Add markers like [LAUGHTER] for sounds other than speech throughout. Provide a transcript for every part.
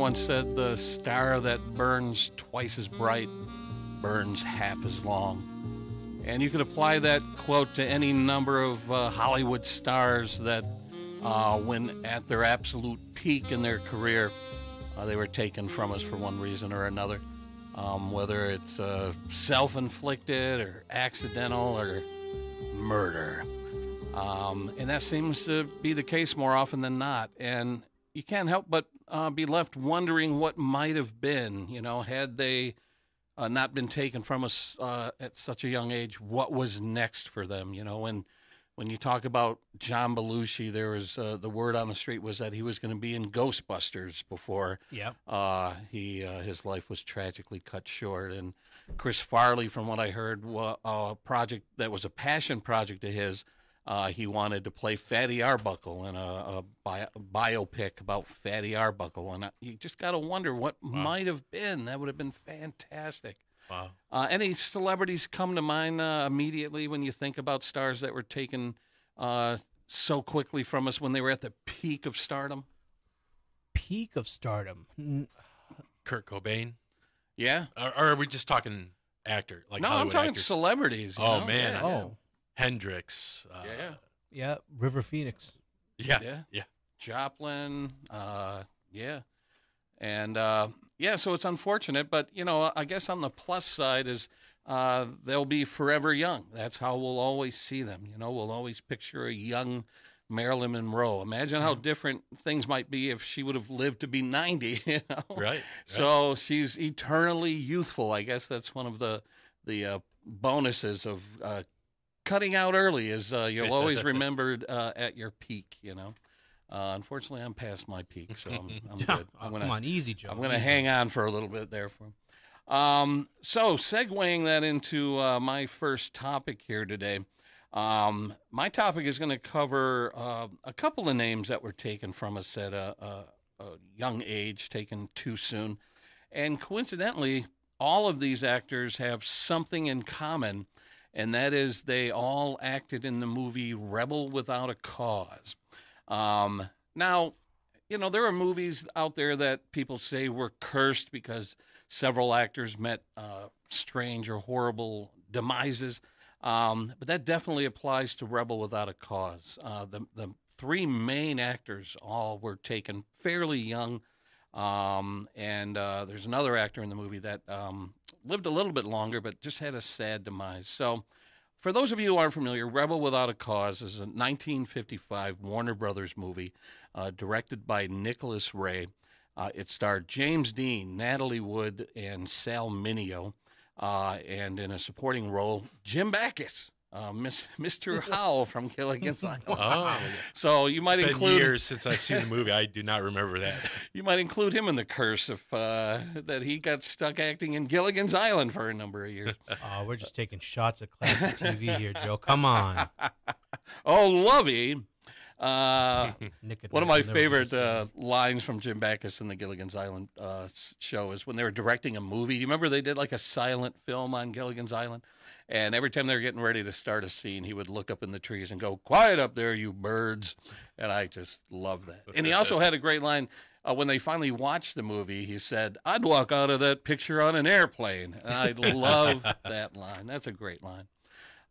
Once said the star that burns twice as bright burns half as long. And you could apply that quote to any number of uh, Hollywood stars that, uh, when at their absolute peak in their career, uh, they were taken from us for one reason or another. Um, whether it's uh, self inflicted or accidental or murder. Um, and that seems to be the case more often than not. And you can't help but uh, be left wondering what might have been, you know, had they uh, not been taken from us uh, at such a young age, what was next for them, you know, when when you talk about John Belushi, there was uh, the word on the street was that he was going to be in Ghostbusters before uh, he uh, his life was tragically cut short. And Chris Farley, from what I heard, a project that was a passion project of his. Uh, he wanted to play Fatty Arbuckle in a, a bi- biopic about Fatty Arbuckle, and I, you just got to wonder what might have been. That would have been fantastic. Wow. Uh, any celebrities come to mind uh, immediately when you think about stars that were taken uh, so quickly from us when they were at the peak of stardom? Peak of stardom. Kurt Cobain. Yeah. Or, or are we just talking actor? Like no, I'm talking actors? celebrities. you Oh, know? man. Yeah, Oh, Hendrix. Uh, Yeah. yeah. yeah. River Phoenix. Yeah. Yeah. Yeah. Joplin. Uh, yeah. And uh, yeah, so it's unfortunate, but you know, I guess on the plus side is uh, they'll be forever young. That's how we'll always see them. You know, we'll always picture a young Marilyn Monroe. Imagine how different things might be if she would have lived to be 90. [LAUGHS] You know, Right. So she's eternally youthful. I guess that's one of the the uh, bonuses of uh, cutting out early. Is uh, you'll always [LAUGHS] remembered uh, at your peak. You know. Uh, unfortunately, I'm past my peak, so I'm, [LAUGHS] I'm good. I'm gonna, come on, easy, Joe. I'm going to hang on for a little bit there for him. Um, so, segueing that into uh, my first topic here today, um, my topic is going to cover uh, a couple of names that were taken from us at a, a, a young age, taken too soon. And coincidentally, all of these actors have something in common, and that is they all acted in the movie Rebel Without a Cause. Um, now, you know, there are movies out there that people say were cursed because several actors met uh, strange or horrible demises. Um, but that definitely applies to Rebel Without a Cause. Uh, the, the three main actors all were taken fairly young. Um, and uh, there's another actor in the movie that um, lived a little bit longer, but just had a sad demise. So, for those of you who aren't familiar, Rebel Without a Cause is a 1955 Warner Brothers movie uh, directed by Nicholas Ray. Uh, it starred James Dean, Natalie Wood, and Sal Mineo, uh, and in a supporting role, Jim Backus, uh, Miss, Mr. [LAUGHS] Howell from Gilligan's Island. Oh, So you might it's been include years since I've seen the movie. I do not remember that. [LAUGHS] you might include him in the curse if uh, that he got stuck acting in Gilligan's Island for a number of years. [LAUGHS] Oh, we're just taking shots at classic TV here, Joe. Come on. oh, Lovey. Uh, [LAUGHS] One of my will never be favorite uh, lines from Jim Backus in the Gilligan's Island uh, show is when they were directing a movie. You remember they did like a silent film on Gilligan's Island? And every time they were getting ready to start a scene, he would look up in the trees and go, Quiet up there, you birds. And I just love that. And he also had a great line. Uh, when they finally watched the movie, he said, I'd walk out of that picture on an airplane. And I [LAUGHS] love that line. That's a great line.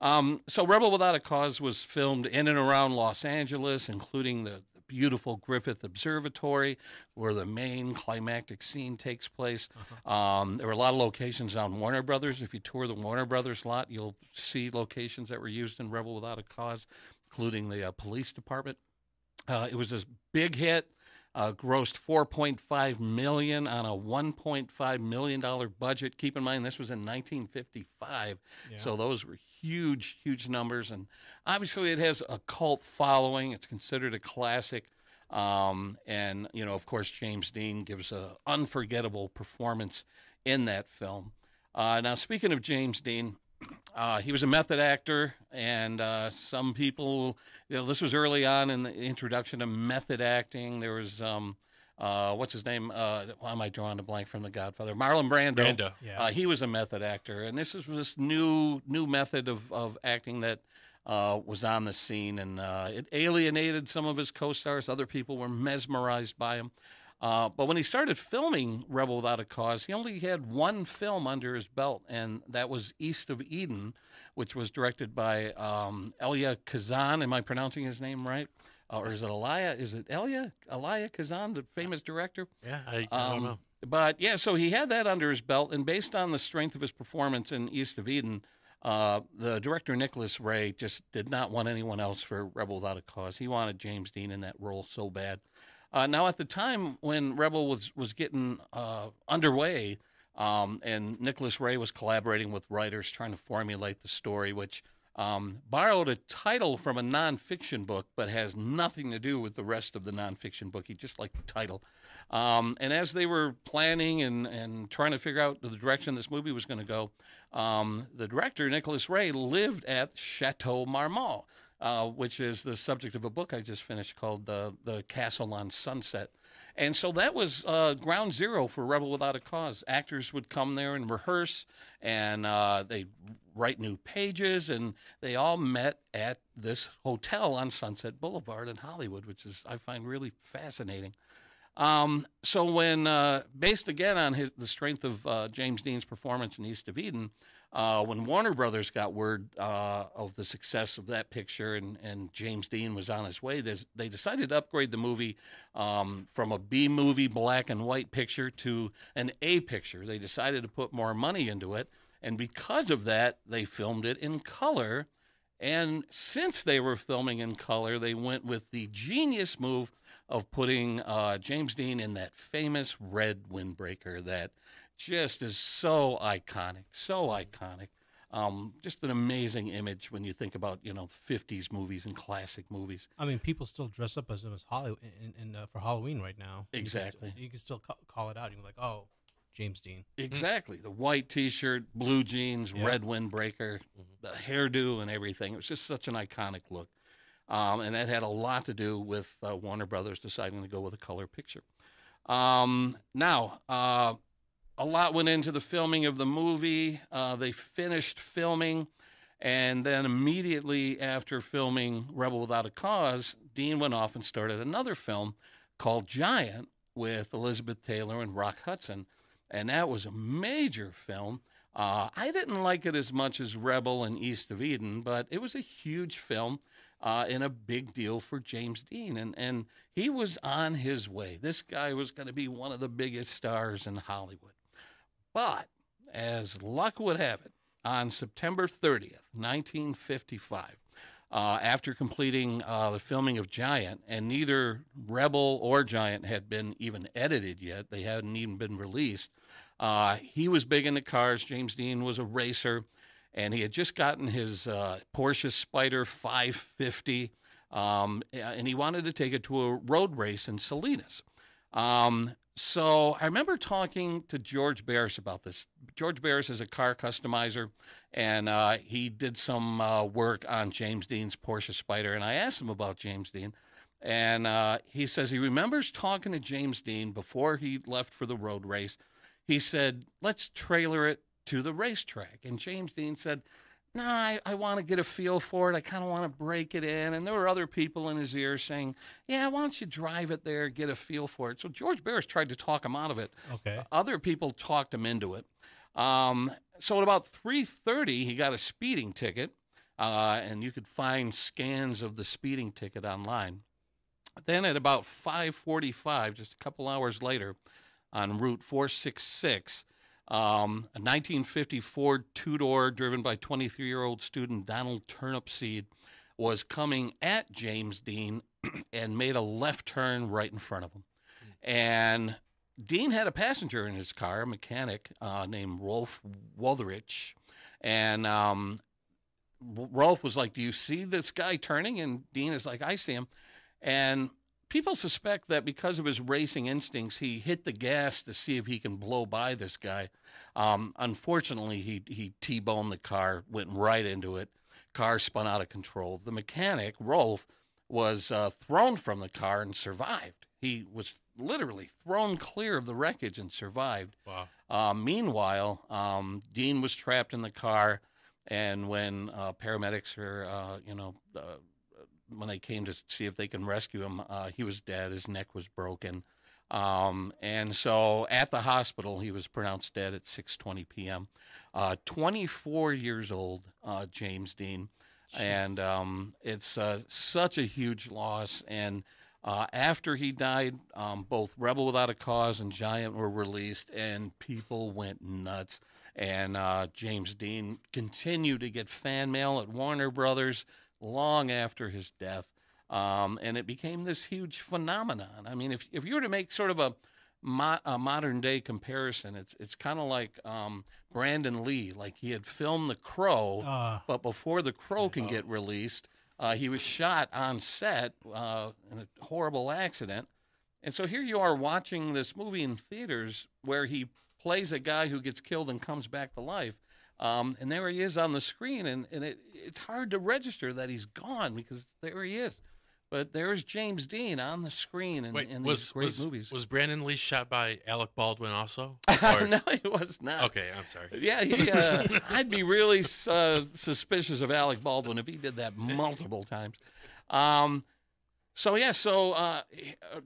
Um, so, Rebel Without a Cause was filmed in and around Los Angeles, including the beautiful Griffith Observatory, where the main climactic scene takes place. Um, there were a lot of locations on Warner Brothers. If you tour the Warner Brothers lot, you'll see locations that were used in Rebel Without a Cause, including the uh, police department. Uh, it was this big hit. Uh, grossed 4.5 million on a 1.5 million dollar budget. Keep in mind this was in 1955, so those were huge, huge numbers. And obviously, it has a cult following. It's considered a classic. Um, and you know, of course, James Dean gives an unforgettable performance in that film. Uh, now, speaking of James Dean, uh, he was a method actor, and uh, some people, you know, this was early on in the introduction of method acting. There was, um, uh, what's his name? Uh, why am I drawing a blank from The Godfather? Marlon Brando. Brando. Yeah. Uh, he was a method actor, and this is this new new method of of acting that uh, was on the scene, and uh, it alienated some of his co-stars. Other people were mesmerized by him. Uh, but when he started filming Rebel Without a Cause, he only had one film under his belt, and that was East of Eden, which was directed by um, Elia Kazan. Am I pronouncing his name right? Uh, or is it Elia? Is it Elia? Elia Kazan, the famous director? Yeah, I, I don't Um, know. But yeah, so he had that under his belt, and based on the strength of his performance in East of Eden, uh, the director Nicholas Ray just did not want anyone else for Rebel Without a Cause. He wanted James Dean in that role so bad. Uh, now, at the time when Rebel was was getting uh, underway, um, and Nicholas Ray was collaborating with writers trying to formulate the story, which um, borrowed a title from a nonfiction book, but has nothing to do with the rest of the nonfiction book. He just liked the title. Um, and as they were planning and, and trying to figure out the direction this movie was going to go, um, the director, Nicholas Ray, lived at Chateau Marmont, uh, which is the subject of a book I just finished called The Castle on Sunset. And so that was uh, ground zero for Rebel Without a Cause. Actors would come there and rehearse, and uh, they write new pages, and they all met at this hotel on Sunset Boulevard in Hollywood, which is I find really fascinating. Um, so when uh, based again on his the strength of uh, James Dean's performance in East of Eden, uh, when Warner Brothers got word uh, of the success of that picture and, and James Dean was on his way, they decided to upgrade the movie um, from a B movie black and white picture to an A picture. They decided to put more money into it, and because of that, they filmed it in color. And since they were filming in color, they went with the genius move of putting uh, James Dean in that famous red windbreaker that just is so iconic, so iconic. Um, just an amazing image when you think about you know 50s movies and classic movies. I mean, people still dress up as as Hollywood in, in, uh, for Halloween right now. You can st- Exactly. You can still, ca- call it out. You're like, oh, James Dean. Exactly, the white T-shirt, blue jeans, Yeah. red windbreaker, the hairdo, and everything. It was just such an iconic look, um, and that had a lot to do with uh, Warner Brothers deciding to go with a color picture. Um, now, uh, a lot went into the filming of the movie. Uh, they finished filming, and then immediately after filming Rebel Without a Cause, Dean went off and started another film called Giant with Elizabeth Taylor and Rock Hudson, and that was a major film. Uh, I didn't like it as much as Rebel and East of Eden, but it was a huge film uh, and a big deal for James Dean. And, and he was on his way. This guy was going to be one of the biggest stars in Hollywood. But as luck would have it, on September 30th, 1955, uh, after completing uh, the filming of Giant, and neither Rebel or Giant had been even edited yet, they hadn't even been released. Uh, he was big into cars. James Dean was a racer, and he had just gotten his uh, Porsche Spyder 550, um, and he wanted to take it to a road race in Salinas. Um, so I remember talking to George Barris about this. George Barris is a car customizer, and uh, he did some uh, work on James Dean's Porsche Spyder. And I asked him about James Dean, and uh, he says he remembers talking to James Dean before he left for the road race. He said, "Let's trailer it to the racetrack," and James Dean said. No, I, I want to get a feel for it. I kind of want to break it in. And there were other people in his ear saying, Yeah, why don't you drive it there, get a feel for it? So George Barris tried to talk him out of it Okay. other people talked him into it. Um, so at about 3:30, he got a speeding ticket, uh, and you could find scans of the speeding ticket online. Then at about 5:45, just a couple hours later, on Route 466, um, a 1950 Ford two-door driven by 23-year-old student Donald Turnipseed was coming at James Dean [CLEARS THROAT] and made a left turn right in front of him. And Dean had a passenger in his car, a mechanic uh, named Rolf Wütherich. And um, Rolf was like, Do you see this guy turning? And Dean is like, I see him. And people suspect that because of his racing instincts, he hit the gas to see if he can blow by this guy. Um, unfortunately, he, he T boned the car, went right into it. Car spun out of control. The mechanic, Rolf, was uh, thrown from the car and survived. He was literally thrown clear of the wreckage and survived. Wow. Uh, meanwhile, um, Dean was trapped in the car, and when uh, paramedics or uh, you know uh, when they came to see if they can rescue him, uh, he was dead. His neck was broken. Um, and so at the hospital, he was pronounced dead at 6:20 p.m. Uh, 24 years old, uh, James Dean, and um, it's uh, such a huge loss. And uh, after he died, um, both Rebel Without a Cause and Giant were released, and people went nuts. And uh, James Dean continued to get fan mail at Warner Brothers long after his death. Um, and it became this huge phenomenon. I mean, if, if you were to make sort of a, mo- a modern day comparison, it's it's kind of like um, Brandon Lee, like he had filmed The Crow, Uh, but before The Crow can get released, uh, he was shot on set uh, in a horrible accident. And so here you are watching this movie in theaters where he plays a guy who gets killed and comes back to life. Um, and there he is on the screen, and, and it, it's hard to register that he's gone because there he is. But there's James Dean on the screen in, Wait, in was these great was, movies. was Brandon Lee shot by Alec Baldwin also? [LAUGHS] no, he was not. Okay, I'm sorry. Yeah, he, uh, [LAUGHS] I'd be really uh, suspicious of Alec Baldwin if he did that multiple times. Um, so yeah, so uh,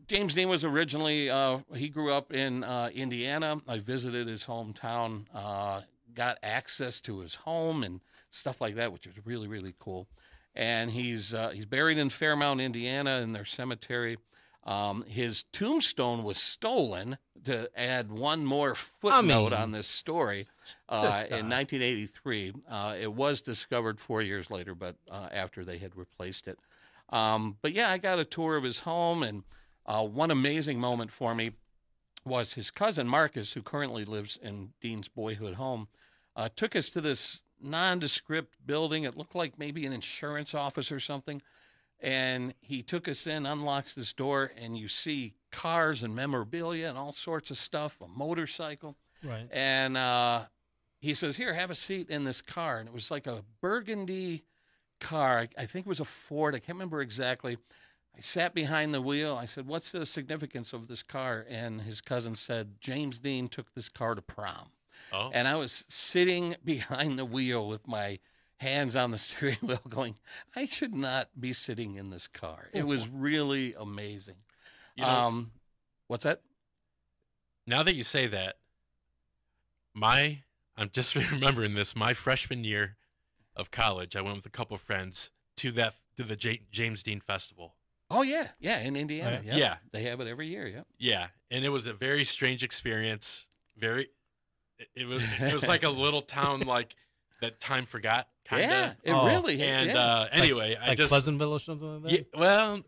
James Dean was originally uh, he grew up in uh, Indiana. I visited his hometown, uh, got access to his home and stuff like that, which was really really cool. And he's uh, he's buried in Fairmount, Indiana, in their cemetery. Um, his tombstone was stolen to add one more footnote mean- on this story. [LAUGHS] Uh, in 1983, uh, it was discovered four years later, but uh, after they had replaced it. Um, but yeah, I got a tour of his home, and uh, one amazing moment for me was his cousin Marcus, who currently lives in Dean's boyhood home, uh, took us to this nondescript building. It looked like maybe an insurance office or something. And he took us in, unlocks this door, and you see cars and memorabilia and all sorts of stuff, a motorcycle. right. And uh, he says, Here, have a seat in this car. And it was like a burgundy car. I, I think it was a Ford. I can't remember exactly. I sat behind the wheel. I said, What's the significance of this car? And his cousin said, James Dean took this car to prom. Oh, And I was sitting [LAUGHS] behind the wheel with my hands on the steering [LAUGHS] wheel going, I should not be sitting in this car. It was really amazing. you know, um, what's that? now that you say that, my I'm just [LAUGHS] remembering this. My freshman year of college, I went with a couple of friends to that to the J- James Dean Festival. Oh, yeah. Yeah. In Indiana. Right. Yeah. Yeah. They have it every year. Yeah. Yeah, and it was a very strange experience. Very, it, it was it was like a [LAUGHS] little town like that time forgot kind of. Yeah, it Oh. really. And yeah. uh, anyway, I Like just Pleasantville or something like that. yeah, well,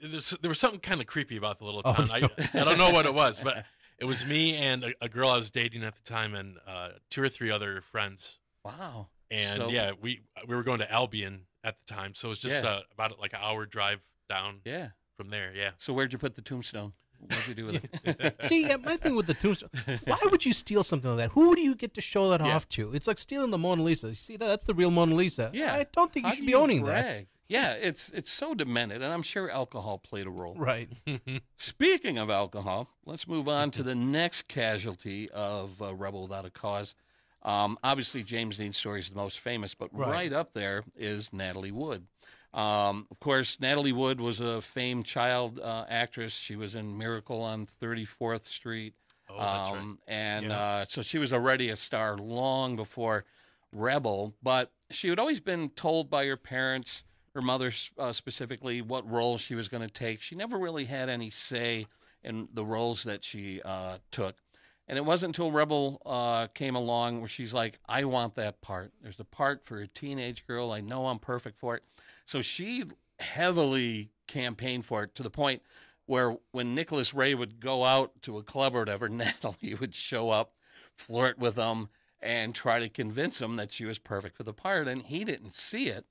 there's, there was something kind of creepy about the little Oh, town. no. I, I don't know what it was, but [LAUGHS] it was me and a, a girl I was dating at the time, and uh, two or three other friends. wow. And So- yeah, we we were going to Albion at the time, so it was just Yeah. uh, about like an hour drive down Yeah. from there. Yeah. So where'd you put the tombstone? What'd you do with it? [LAUGHS] See, my thing with the tombstone, why would you steal something like that? Who do you get to show that Yeah. off to? It's like stealing the Mona Lisa. You see that? That's the real Mona Lisa. Yeah. I don't think you How should do be owning that. brag? Yeah, it's it's so demented, and I'm sure alcohol played a role. Right. [LAUGHS] Speaking of alcohol, let's move on to the next casualty of uh, Rebel Without a Cause. Um, obviously, James Dean's story is the most famous, but Right. right, up there is Natalie Wood. Um, of course, Natalie Wood was a famed child uh, actress. She was in Miracle on 34th Street. Oh, that's right. Um, And Yeah. uh, so she was already a star long before Rebel, but she had always been told by her parents, her mother uh, specifically, what role she was going to take. She never really had any say in the roles that she uh, took. And it wasn't until Rebel uh, came along where she's like, I want that part. There's a part for a teenage girl. I know I'm perfect for it. So she heavily campaigned for it to the point where when Nicholas Ray would go out to a club or whatever, [LAUGHS] Natalie would show up, flirt with him, and try to convince him that she was perfect for the part. And he didn't see it.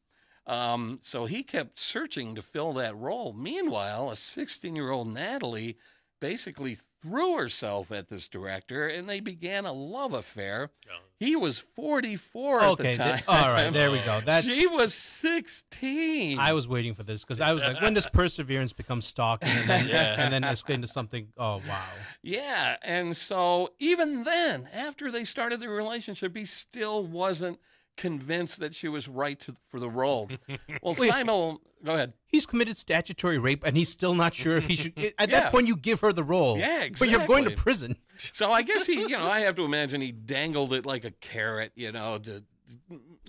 Um, so he kept searching to fill that role. Meanwhile, a 16 year old Natalie basically threw herself at this director and they began a love affair. Oh. He was 44 Okay. at the th- time. all right. There we go. [LAUGHS] That's. she was 16. I was waiting for this because I was like, when does [LAUGHS] perseverance become stalking and then, Yeah. and then escalate into something? Oh wow. Yeah, and so even then, after they started their relationship, he still wasn't convinced that she was right to, for the role. [LAUGHS] Well, Simon, go ahead. He's committed statutory rape, and he's still not sure if he should. [LAUGHS] At Yeah. that point, you give her the role. Yeah, exactly. But you're going to prison. So I guess he, you know, I have to [LAUGHS] imagine he dangled it like a carrot, you know, to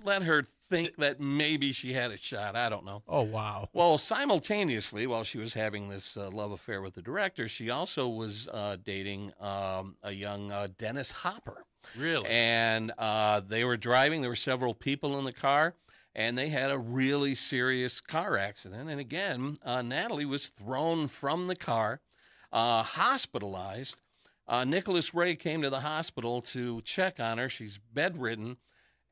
let her think that maybe she had a shot. I don't know. Oh wow. Well, simultaneously, while she was having this uh, love affair with the director, she also was uh, dating um, a young uh, Dennis Hopper. Really? And uh, they were driving. There were several people in the car, and they had a really serious car accident. And again, uh, Natalie was thrown from the car, uh, hospitalized. Uh, Nicholas Ray came to the hospital to check on her. She's bedridden.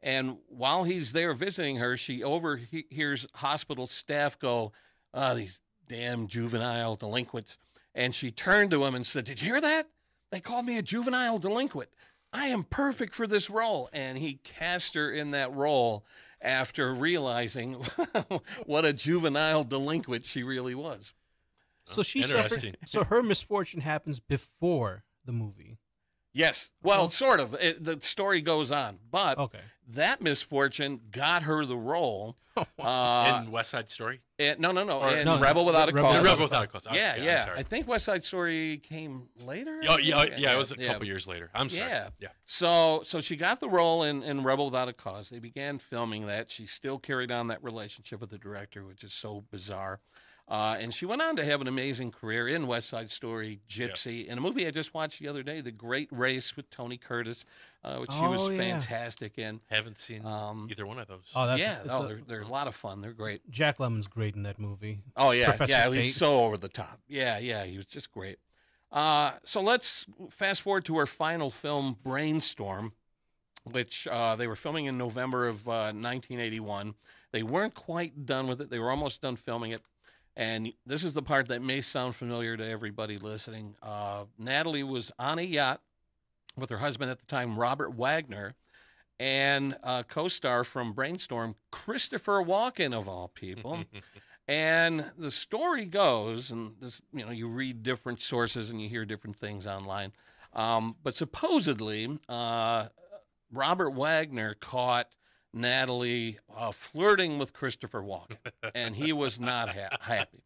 And while he's there visiting her, she overhears hospital staff go, Oh, these damn juvenile delinquents. And she turned to him and said, Did you hear that? They called me a juvenile delinquent. I am perfect for this role. And he cast her in that role after realizing [LAUGHS] what a juvenile delinquent she really was. So she suffered. So her misfortune happens before the movie. Yes. Well, Oh. sort of. It, the story goes on, but Okay. that misfortune got her the role. [LAUGHS] Uh, in West Side Story? and- no, no, no. Or- in No, no, Rebel Without a Rebel- Cause. Rebel Without a Cause. Yeah, I'm yeah. I think West Side Story came later. Oh, yeah, oh, yeah, it was a Yeah. couple years later. I'm sorry. Yeah. Yeah. So, so she got the role in, in Rebel Without a Cause. They began filming that. She still carried on that relationship with the director, which is so bizarre. Uh, and she went on to have an amazing career in West Side Story, Gypsy, and a movie I just watched the other day, The Great Race with Tony Curtis, uh, which she was Oh, yeah. fantastic in. Haven't seen Um, either one of those. Oh, that's yeah, it's no, a- they're, they're a lot of fun. They're great. Jack Lemmon's great in that movie. Oh yeah, Professor yeah, Fate. he's so over the top. Yeah, yeah, he was just great. Uh, so let's fast forward to her final film, Brainstorm, which uh, they were filming in November of uh, 1981. They weren't quite done with it. They were almost done filming it. And this is the part that may sound familiar to everybody listening. Uh, Natalie was on a yacht with her husband at the time, Robert Wagner, and uh, co-star from Brainstorm, Christopher Walken of all people. [LAUGHS] And the story goes, and this, you know, you read different sources and you hear different things online. Um, but supposedly, uh, Robert Wagner caught Natalie uh, flirting with Christopher Walken, [LAUGHS] and he was not ha- happy.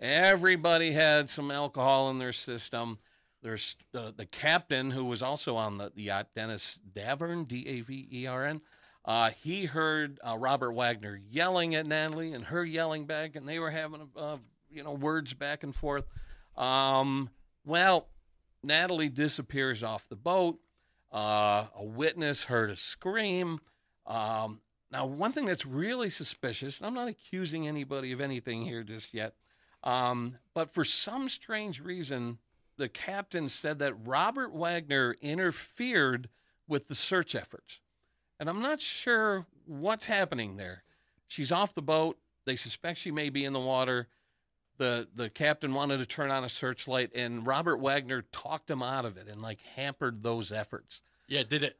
Everybody had some alcohol in their system. There's uh, the captain who was also on the, the yacht, Dennis Davern, D A V E R N. Uh, he heard uh, Robert Wagner yelling at Natalie and her yelling back, and they were having, uh, you know, words back and forth. Um, well, Natalie disappears off the boat. Uh, a witness heard a scream. Um, now, one thing that's really suspicious, and I'm not accusing anybody of anything here just yet, um, but for some strange reason, the captain said that Robert Wagner interfered with the search efforts. And I'm not sure what's happening there. She's off the boat. They suspect she may be in the water. The the captain wanted to turn on a searchlight, and Robert Wagner talked him out of it and like hampered those efforts. yeah, did it?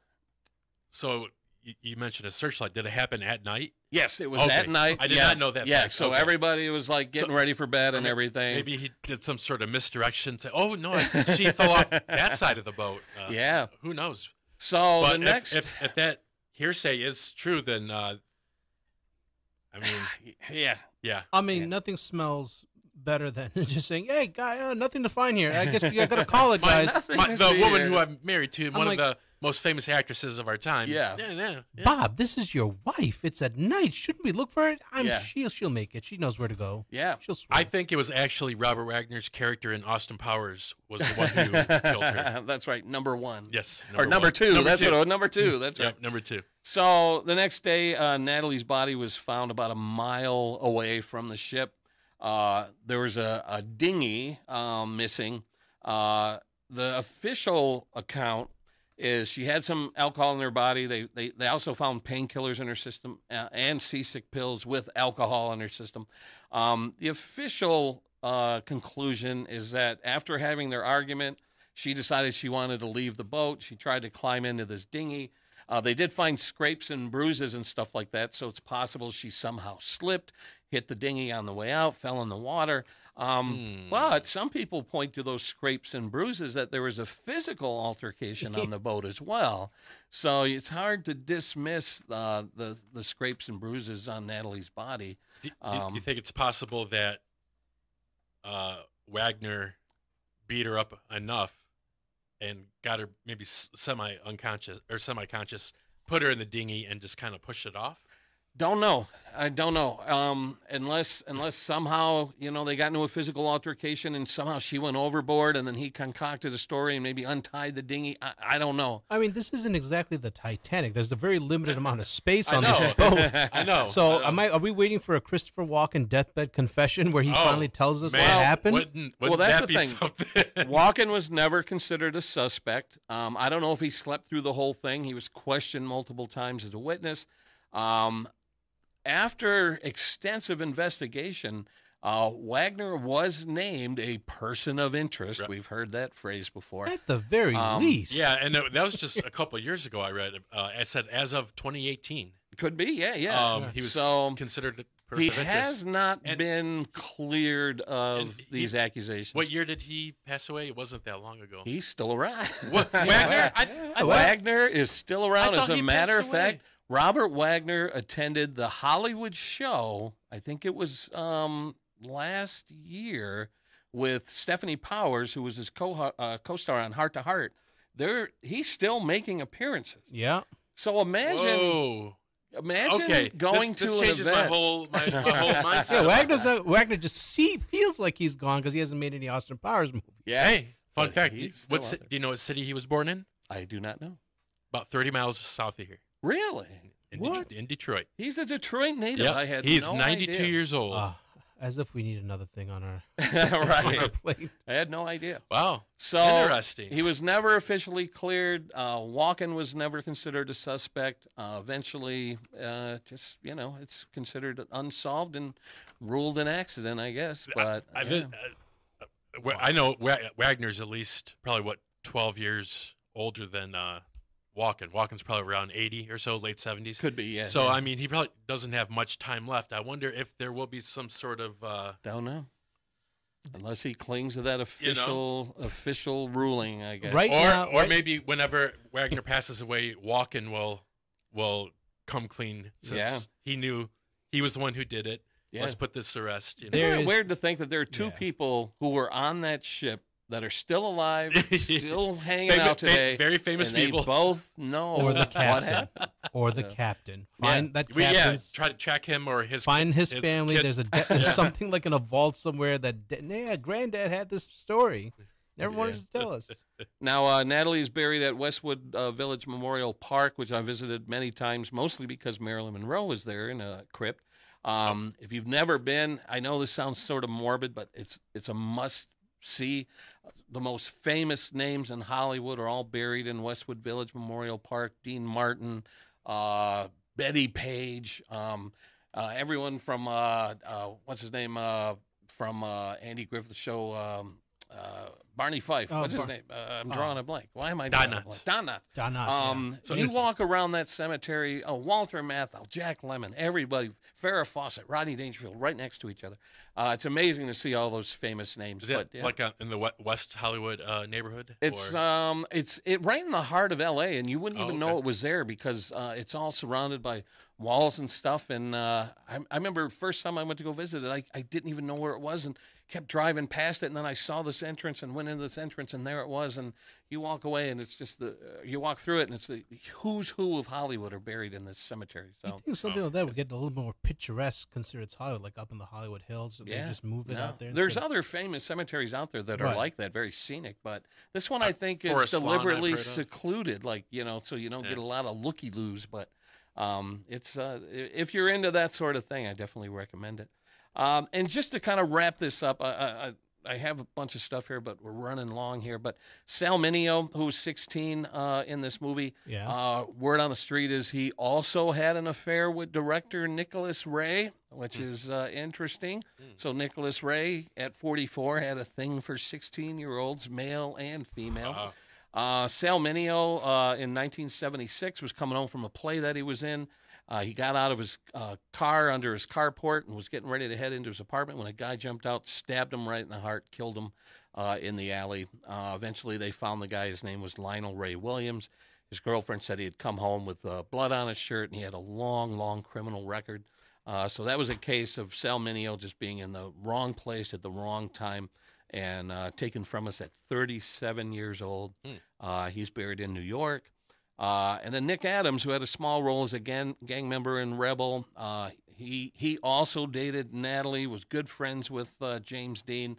So you, you mentioned a searchlight. Did it happen at night? Yes, it was Okay. at night. I did Yeah. not know that Yeah, fact. so Okay. everybody was like getting So- ready for bed and I mean, everything. Maybe he did some sort of misdirection. Say, "Oh no, she fell off that [LAUGHS] side of the boat." Uh, Yeah. who knows? So but the next, if, if if that hearsay is true, then uh, I mean, [SIGHS] yeah, yeah, I mean, Yeah. nothing smells better than [LAUGHS] just saying, "Hey, guy, uh, nothing to find here. I guess we got to call it, guys." nothing My, the woman here. who I'm married to, one like- of the most famous actresses of our time. Yeah. yeah, yeah. yeah. Bob, this is your wife. It's at night. Shouldn't we look for it? I'm Yeah. she'll she'll make it. She knows where to go. yeah. She'll swim. I think it was actually Robert Wagner's character in Austin Powers was the one who [LAUGHS] killed her. That's right, number one. Yes, or number one. two. Number that's two. what it. Number two. That's right. Yep, number two. So the next day, uh, Natalie's body was found about a mile away from the ship. Uh, there was a, a dinghy um, missing. Uh, the official account is she had some alcohol in her body. They they, they also found painkillers in her system uh, and seasick pills with alcohol in her system. Um, the official uh, conclusion is that after having their argument, she decided she wanted to leave the boat. She tried to climb into this dinghy. Uh, they did find scrapes and bruises and stuff like that, so it's possible she somehow slipped, hit the dinghy on the way out, fell in the water. Um, Hmm. But some people point to those scrapes and bruises that there was a physical altercation on the [LAUGHS] boat as well. So it's hard to dismiss uh, the the scrapes and bruises on Natalie's body. Do, do- do Um, you think it's possible that uh, Wagner beat her up enough and got her maybe semi unconscious or semi conscious, put her in the dinghy and just kind of pushed it off? Don't know. I don't know. Um, unless unless somehow you know they got into a physical altercation and somehow she went overboard and then he concocted a story and maybe untied the dinghy. I, I don't know. I mean, this isn't exactly the Titanic. There's a very limited amount of space [LAUGHS] on this boat. [LAUGHS] I know. So, I know. am I? Are we waiting for a Christopher Walken deathbed confession where he Oh, finally tells us man, what happened? Wouldn't, Well, wouldn't that's that the be thing. something? [LAUGHS] Walken was never considered a suspect. Um, I don't know if he slept through the whole thing. He was questioned multiple times as a witness. Um, after extensive investigation, uh, Wagner was named a person of interest. Right. We've heard that phrase before. At the very Um, least, yeah, and that that was just a couple of years ago. I read. Uh, it said as of 2018, Could be, yeah, yeah. um, he was So, considered a person he of interest. has not And- been cleared of and he- these accusations. What year did he pass away? It wasn't that long ago. He's still around. What, Wagner? I, I thought- Wagner is still around. I As a he matter of fact, away. Robert Wagner attended the Hollywood show. I think it was um, last year with Stefanie Powers, who was his co uh, co-star on Hart to Hart. There, he's still making appearances. yeah. So imagine, Whoa. imagine Okay, going this, to this changes my whole my, my whole [LAUGHS] mindset. Yeah, Wagner's not, Wagner just see feels like he's gone because he hasn't made any Austin Powers movies. yeah, Hey, fun But fact. he's what, out do you know what city he was born in? I do not know. About 30 miles south of here, Really, in, What? Det- in Detroit. he's a Detroit native. Yep. I had He's no 92 idea. years old. Ah, as if we need another thing on our, [LAUGHS] on our plate. I had no idea. wow. So Interesting. He was never officially cleared. Uh, Walken was never considered a suspect. Uh, eventually, uh, just you know, it's considered unsolved and ruled an accident, I guess. But I, yeah. vi- uh, uh, I know Wagner's at least probably what 12 years older than uh, Walken. Walken's probably around 80 or so, late 70s. could be. Yeah. so yeah. I mean, he probably doesn't have much time left. I wonder if there will be some sort of uh, don't know. Unless he clings to that You know? official official ruling, I guess. Right or now, or right- maybe whenever Wagner passes away, Walken will will come clean since Yeah. he knew he was the one who did it. Yeah. Let's put this to rest. You know? Isn't There it is- weird to think that there are two Yeah. people who were on that ship that are still alive, [LAUGHS] still hanging Fam- out fa- today? very famous and they people. both know Or the what captain. happened. or the Yeah. captain. Yeah. Find that We, yeah, captain. try to track him or his Find his his family. kid- There's a de- [LAUGHS] there's something like in a vault somewhere that da- yeah, granddad had this story. Never wanted Yeah. to tell us. [LAUGHS] Now, uh, Natalie is buried at Westwood uh, Village Memorial Park, which I visited many times, mostly because Marilyn Monroe was there in a crypt. Um, if you've never been, I know this sounds sort of morbid, but it's it's a must see. The most famous names in Hollywood are all buried in Westwood Village Memorial Park. Dean Martin, uh, Bettie Page, um, uh, everyone from uh, uh, what's his name uh, from uh, Andy Griffith show. Um, Barney Fife. Oh, What's his name? Uh, I'm oh. drawing a blank. Why am I Don drawing a Knotts. blank? Don Knotts. Don Knotts, Um, yeah. So you you- walk around that cemetery. Oh, Walter Matthau, Jack Lemmon, everybody, Farrah Fawcett, Rodney Dangerfield, right next to each other. Uh, it's amazing to see all those famous names. Is it yeah. like uh in the West Hollywood uh, neighborhood? It's or- um, it's it right in the heart of L.A. and you wouldn't Oh, even okay. know it was there because uh, it's all surrounded by walls and stuff. And uh, I, I remember first time I went to go visit it, I, I didn't even know where it was and kept driving past it. And then I saw this entrance and went into this entrance and there it was. And you walk away and it's just the uh, you walk through it and it's the who's who of Hollywood are buried in this cemetery. You So think something like that would get a little more picturesque, consider it's Hollywood, like up in the Hollywood Hills. They Yeah, just move it no. out there. There's instead other famous cemeteries out there that are Right. like that, very scenic. But this one, Uh, I think, is Forest Lawn, I've deliberately secluded, like you know, so you don't get a lot of looky loos. But um, it's uh, if you're into that sort of thing, I definitely recommend it. Um, and just to kind of wrap this up, I, I, I- have a bunch of stuff here, but we're running long here. But Sal Mineo, who was 16 uh, in this movie, Yeah. uh, word on the street is he also had an affair with director Nicholas Ray, which Hmm. is uh, interesting. So Nicholas Ray, at 44, had a thing for 16 year olds, male and female. Wow. Uh, Sal Mineo uh, in 1976 was coming home from a play that he was in. Uh, he got out of his uh, car under his carport and was getting ready to head into his apartment when a guy jumped out, stabbed him right in the heart, killed him uh, in the alley. Uh, eventually, they found the guy. His name was Lionel Ray Williams. His girlfriend said he had come home with uh, blood on his shirt and he had a long, long criminal record. Uh, so that was a case of Sal Mineo just being in the wrong place at the wrong time and uh, taken from us at 37 years old. Uh, he's buried in New York. Uh, and then Nick Adams, who had a small role as a gang, gang member in Rebel, uh, he he also dated Natalie, was good friends with uh, James Dean.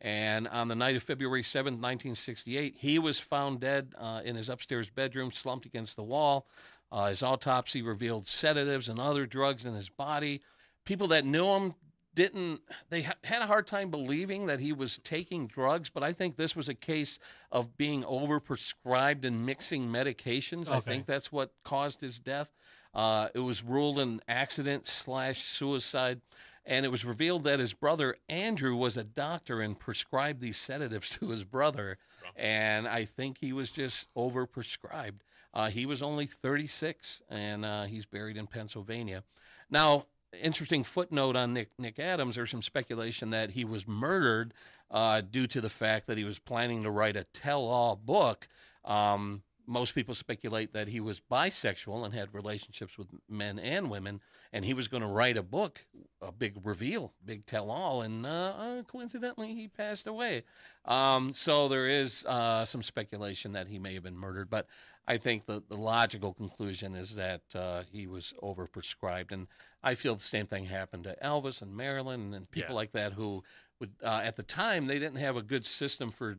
And on the night of February 7th, 1968, he was found dead uh, in his upstairs bedroom, slumped against the wall. Uh, his autopsy revealed sedatives and other drugs in his body. People that knew him didn't, they ha- had a hard time believing that he was taking drugs, but I think this was a case of being overprescribed and mixing medications. I think that's what caused his death. Uh, it was ruled an accident slash suicide, and it was revealed that his brother Andrew was a doctor and prescribed these sedatives [LAUGHS] to his brother, and I think he was just overprescribed. Uh, he was only 36, and uh, he's buried in Pennsylvania. Now, interesting footnote on Nick Nick Adams. There's some speculation that he was murdered uh, due to the fact that he was planning to write a tell-all book. Um, most people speculate that he was bisexual and had relationships with men and women, and he was going to write a book, a big reveal, big tell-all, and uh, uh, coincidentally, he passed away. Um, so there is uh, some speculation that he may have been murdered, but I think the, the logical conclusion is that uh, he was overprescribed, and I feel the same thing happened to Elvis and Marilyn and people Yeah. like that who would uh, at the time they didn't have a good system for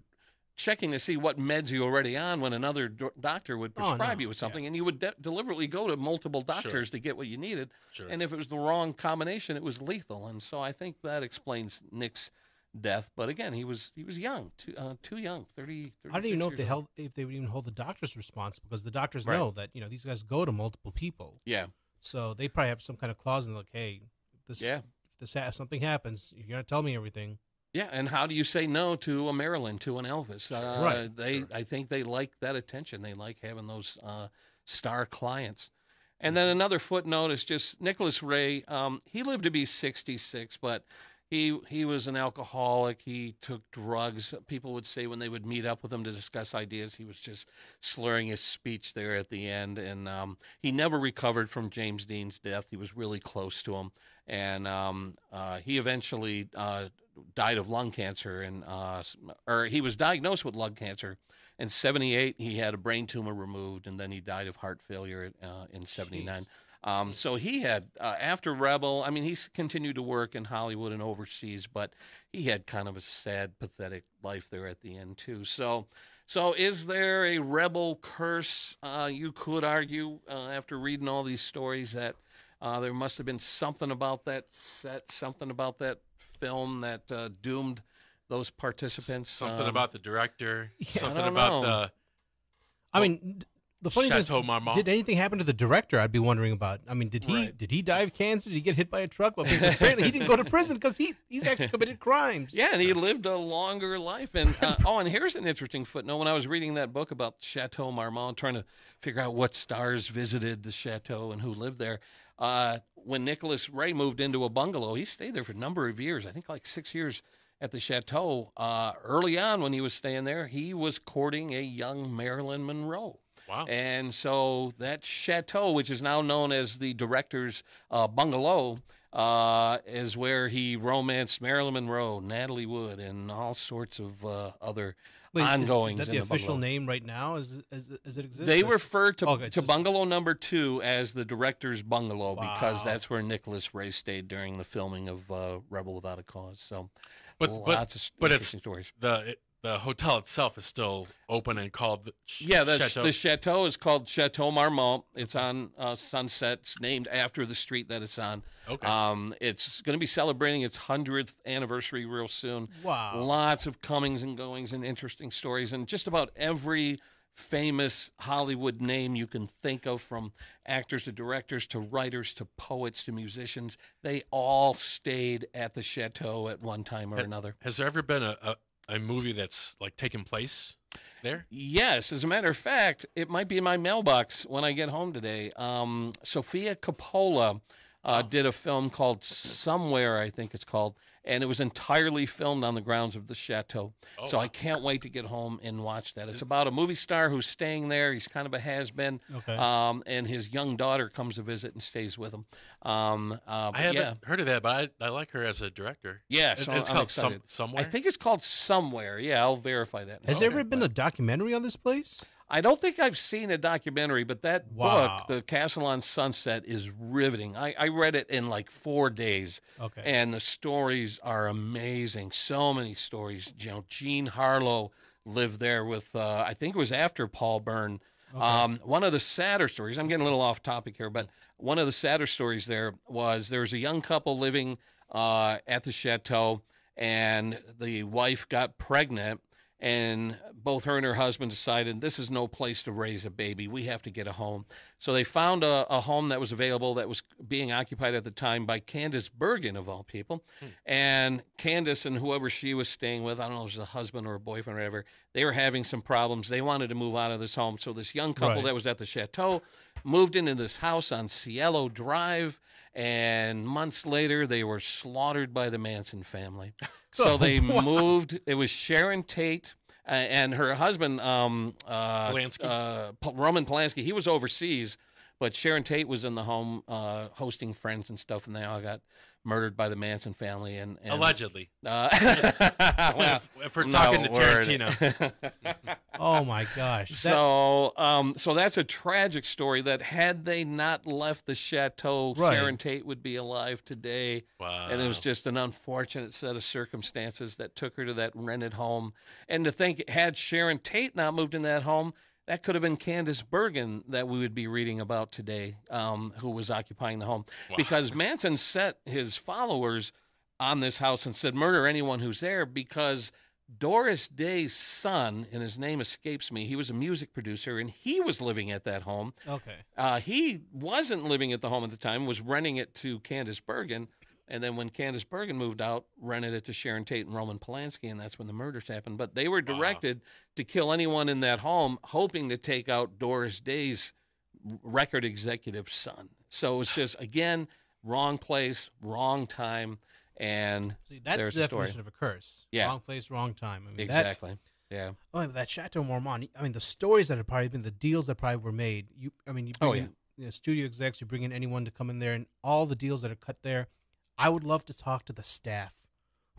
checking to see what meds you already on when another do- doctor would Oh, no. prescribe you with something, and you would de- deliberately go to multiple doctors to get what you needed, Sure. and if it was the wrong combination, it was lethal, and so I think that explains Nick's death. But again, he was he was young, too, uh, too young, 30, How do you 36 know if they old. held if they would even hold the doctors responsible? Because the doctors Right. know that you know these guys go to multiple people, Yeah, so they probably have some kind of clause in like, hey, this yeah. if this ha- if something happens, you're gonna tell me everything. Yeah, and how do you say no to a Marilyn, to an Elvis? Uh, Right, They, sure. I think they like that attention. They like having those uh, star clients. And then another footnote is just Nicholas Ray. Um, he lived to be 66, but he he was an alcoholic. He took drugs. People would say when they would meet up with him to discuss ideas, he was just slurring his speech there at the end. And um, he never recovered from James Dean's death. He was really close to him, and um, uh, he eventually uh, died of lung cancer. And uh, or he was diagnosed with lung cancer. In 78, he had a brain tumor removed, and then he died of heart failure uh, in 79. Jeez. Um, so he had uh, after Rebel. I mean, he's continued to work in Hollywood and overseas, but he had kind of a sad, pathetic life there at the end too. So, so is there a Rebel curse? Uh, you could argue uh, after reading all these stories that uh, there must have been something about that set, something about that film that uh, doomed those participants. Something Um, about the director. Yeah, I something don't about know. the I mean, the funny thing is, Chateau Marmont. did anything happen to the director? I'd be wondering about. I mean, did he Right. did he die of cancer? Did he get hit by a truck? Well, apparently he didn't go to prison because he he's actually committed crimes. Yeah, and he lived a longer life. And uh, [LAUGHS] oh, and here's an interesting footnote. When I was reading that book about Chateau Marmont, trying to figure out what stars visited the chateau and who lived there, uh, when Nicholas Ray moved into a bungalow, he stayed there for a number of years. I think like six years at the chateau. Uh, early on, when he was staying there, he was courting a young Marilyn Monroe. Wow. And so that chateau, which is now known as the director's uh, bungalow, uh, is where he romanced Marilyn Monroe, Natalie Wood, and all sorts of uh, other Wait, ongoings. Is, that in the the official bungalow. name right now? Is as, as it exists? They Or- refer to, Okay, to just- bungalow number two as the director's bungalow because that's where Nicholas Ray stayed during the filming of uh, Rebel Without a Cause. So But lots but of s- but it's- stories. the it, the hotel itself is still open and called the Ch- Yeah, the Chateau. the chateau is called Chateau Marmont. It's on uh, Sunset. It's named after the street that it's on. okay. Um, it's going to be celebrating its hundredth anniversary real soon. wow. Lots of comings and goings and interesting stories, and just about every famous Hollywood name you can think of, from actors to directors to writers to poets to musicians, they all stayed at the chateau at one time or Ha- another. Has there ever been a, a, a movie that's like taking place there? Yes, as a matter of fact, it might be in my mailbox when I get home today. Um, Sofia Coppola uh, Oh. did a film called Somewhere, I think it's called, and it was entirely filmed on the grounds of the chateau. Oh, so wow. I can't wait to get home and watch that. It's about a movie star who's staying there. He's kind of a has been, Okay. um, and his young daughter comes to visit and stays with him. Um, uh, I haven't yeah, heard of that, but I, I like her as a director. yeah. It- it's I'm called some, somewhere. I think it's called Somewhere. Yeah, I'll verify that. in a Has there ever been but- a documentary on this place? I don't think I've seen a documentary, but that Wow. book, The Castle on Sunset, is riveting. I, I read it in like four days, Okay. and the stories are amazing. So many stories. You know, Jean Harlow lived there with, uh, I think it was after Paul Bern. Okay. Um, one of the sadder stories, I'm getting a little off topic here, but one of the sadder stories there was there was a young couple living uh, at the chateau, and the wife got pregnant, and both her and her husband decided this is no place to raise a baby. We have to get a home. So they found a, a home that was available that was being occupied at the time by Candice Bergen, of all people. Hmm. And Candice and whoever she was staying with, I don't know if it was a husband or a boyfriend or whatever, they were having some problems. They wanted to move out of this home. So this young couple Right. that was at the chateau moved into this house on Cielo Drive. And months later, they were slaughtered by the Manson family. [LAUGHS] So they Wow. moved. It was Sharon Tate uh, and her husband, um, uh, Polanski? uh, Roman Polanski. He was overseas, but Sharon Tate was in the home uh, hosting friends and stuff, and they all got murdered by the Manson family. And, and Allegedly. uh, [LAUGHS] well, if, if we're no talking to word. Tarantino. [LAUGHS] oh my gosh. That- So, um, so that's a tragic story. That had they not left the chateau, Right. Sharon Tate would be alive today. wow. And it was just an unfortunate set of circumstances that took her to that rented home. And to think, had Sharon Tate not moved in that home, that could have been Candice Bergen that we would be reading about today, um, who was occupying the home. Wow. Because Manson set his followers on this house and said, murder anyone who's there because Doris Day's son, and his name escapes me, he was a music producer and he was living at that home. okay. Uh, he wasn't living at the home at the time, was renting it to Candice Bergen. And then when Candice Bergen moved out, rented it to Sharon Tate and Roman Polanski, and that's when the murders happened. But they were Wow. directed to kill anyone in that home, hoping to take out Doris Day's record executive son. So it's just, again, wrong place, wrong time. And See, that's the the story. definition of a curse. Yeah. Wrong place, wrong time. I mean, that- exactly. yeah. Oh, that Chateau Marmont. I mean, the stories that have probably been, the deals that probably were made. You, I mean, you oh, bring Oh, in you know, studio execs, you bring in anyone to come in there, and all the deals that are cut there. I would love to talk to the staff.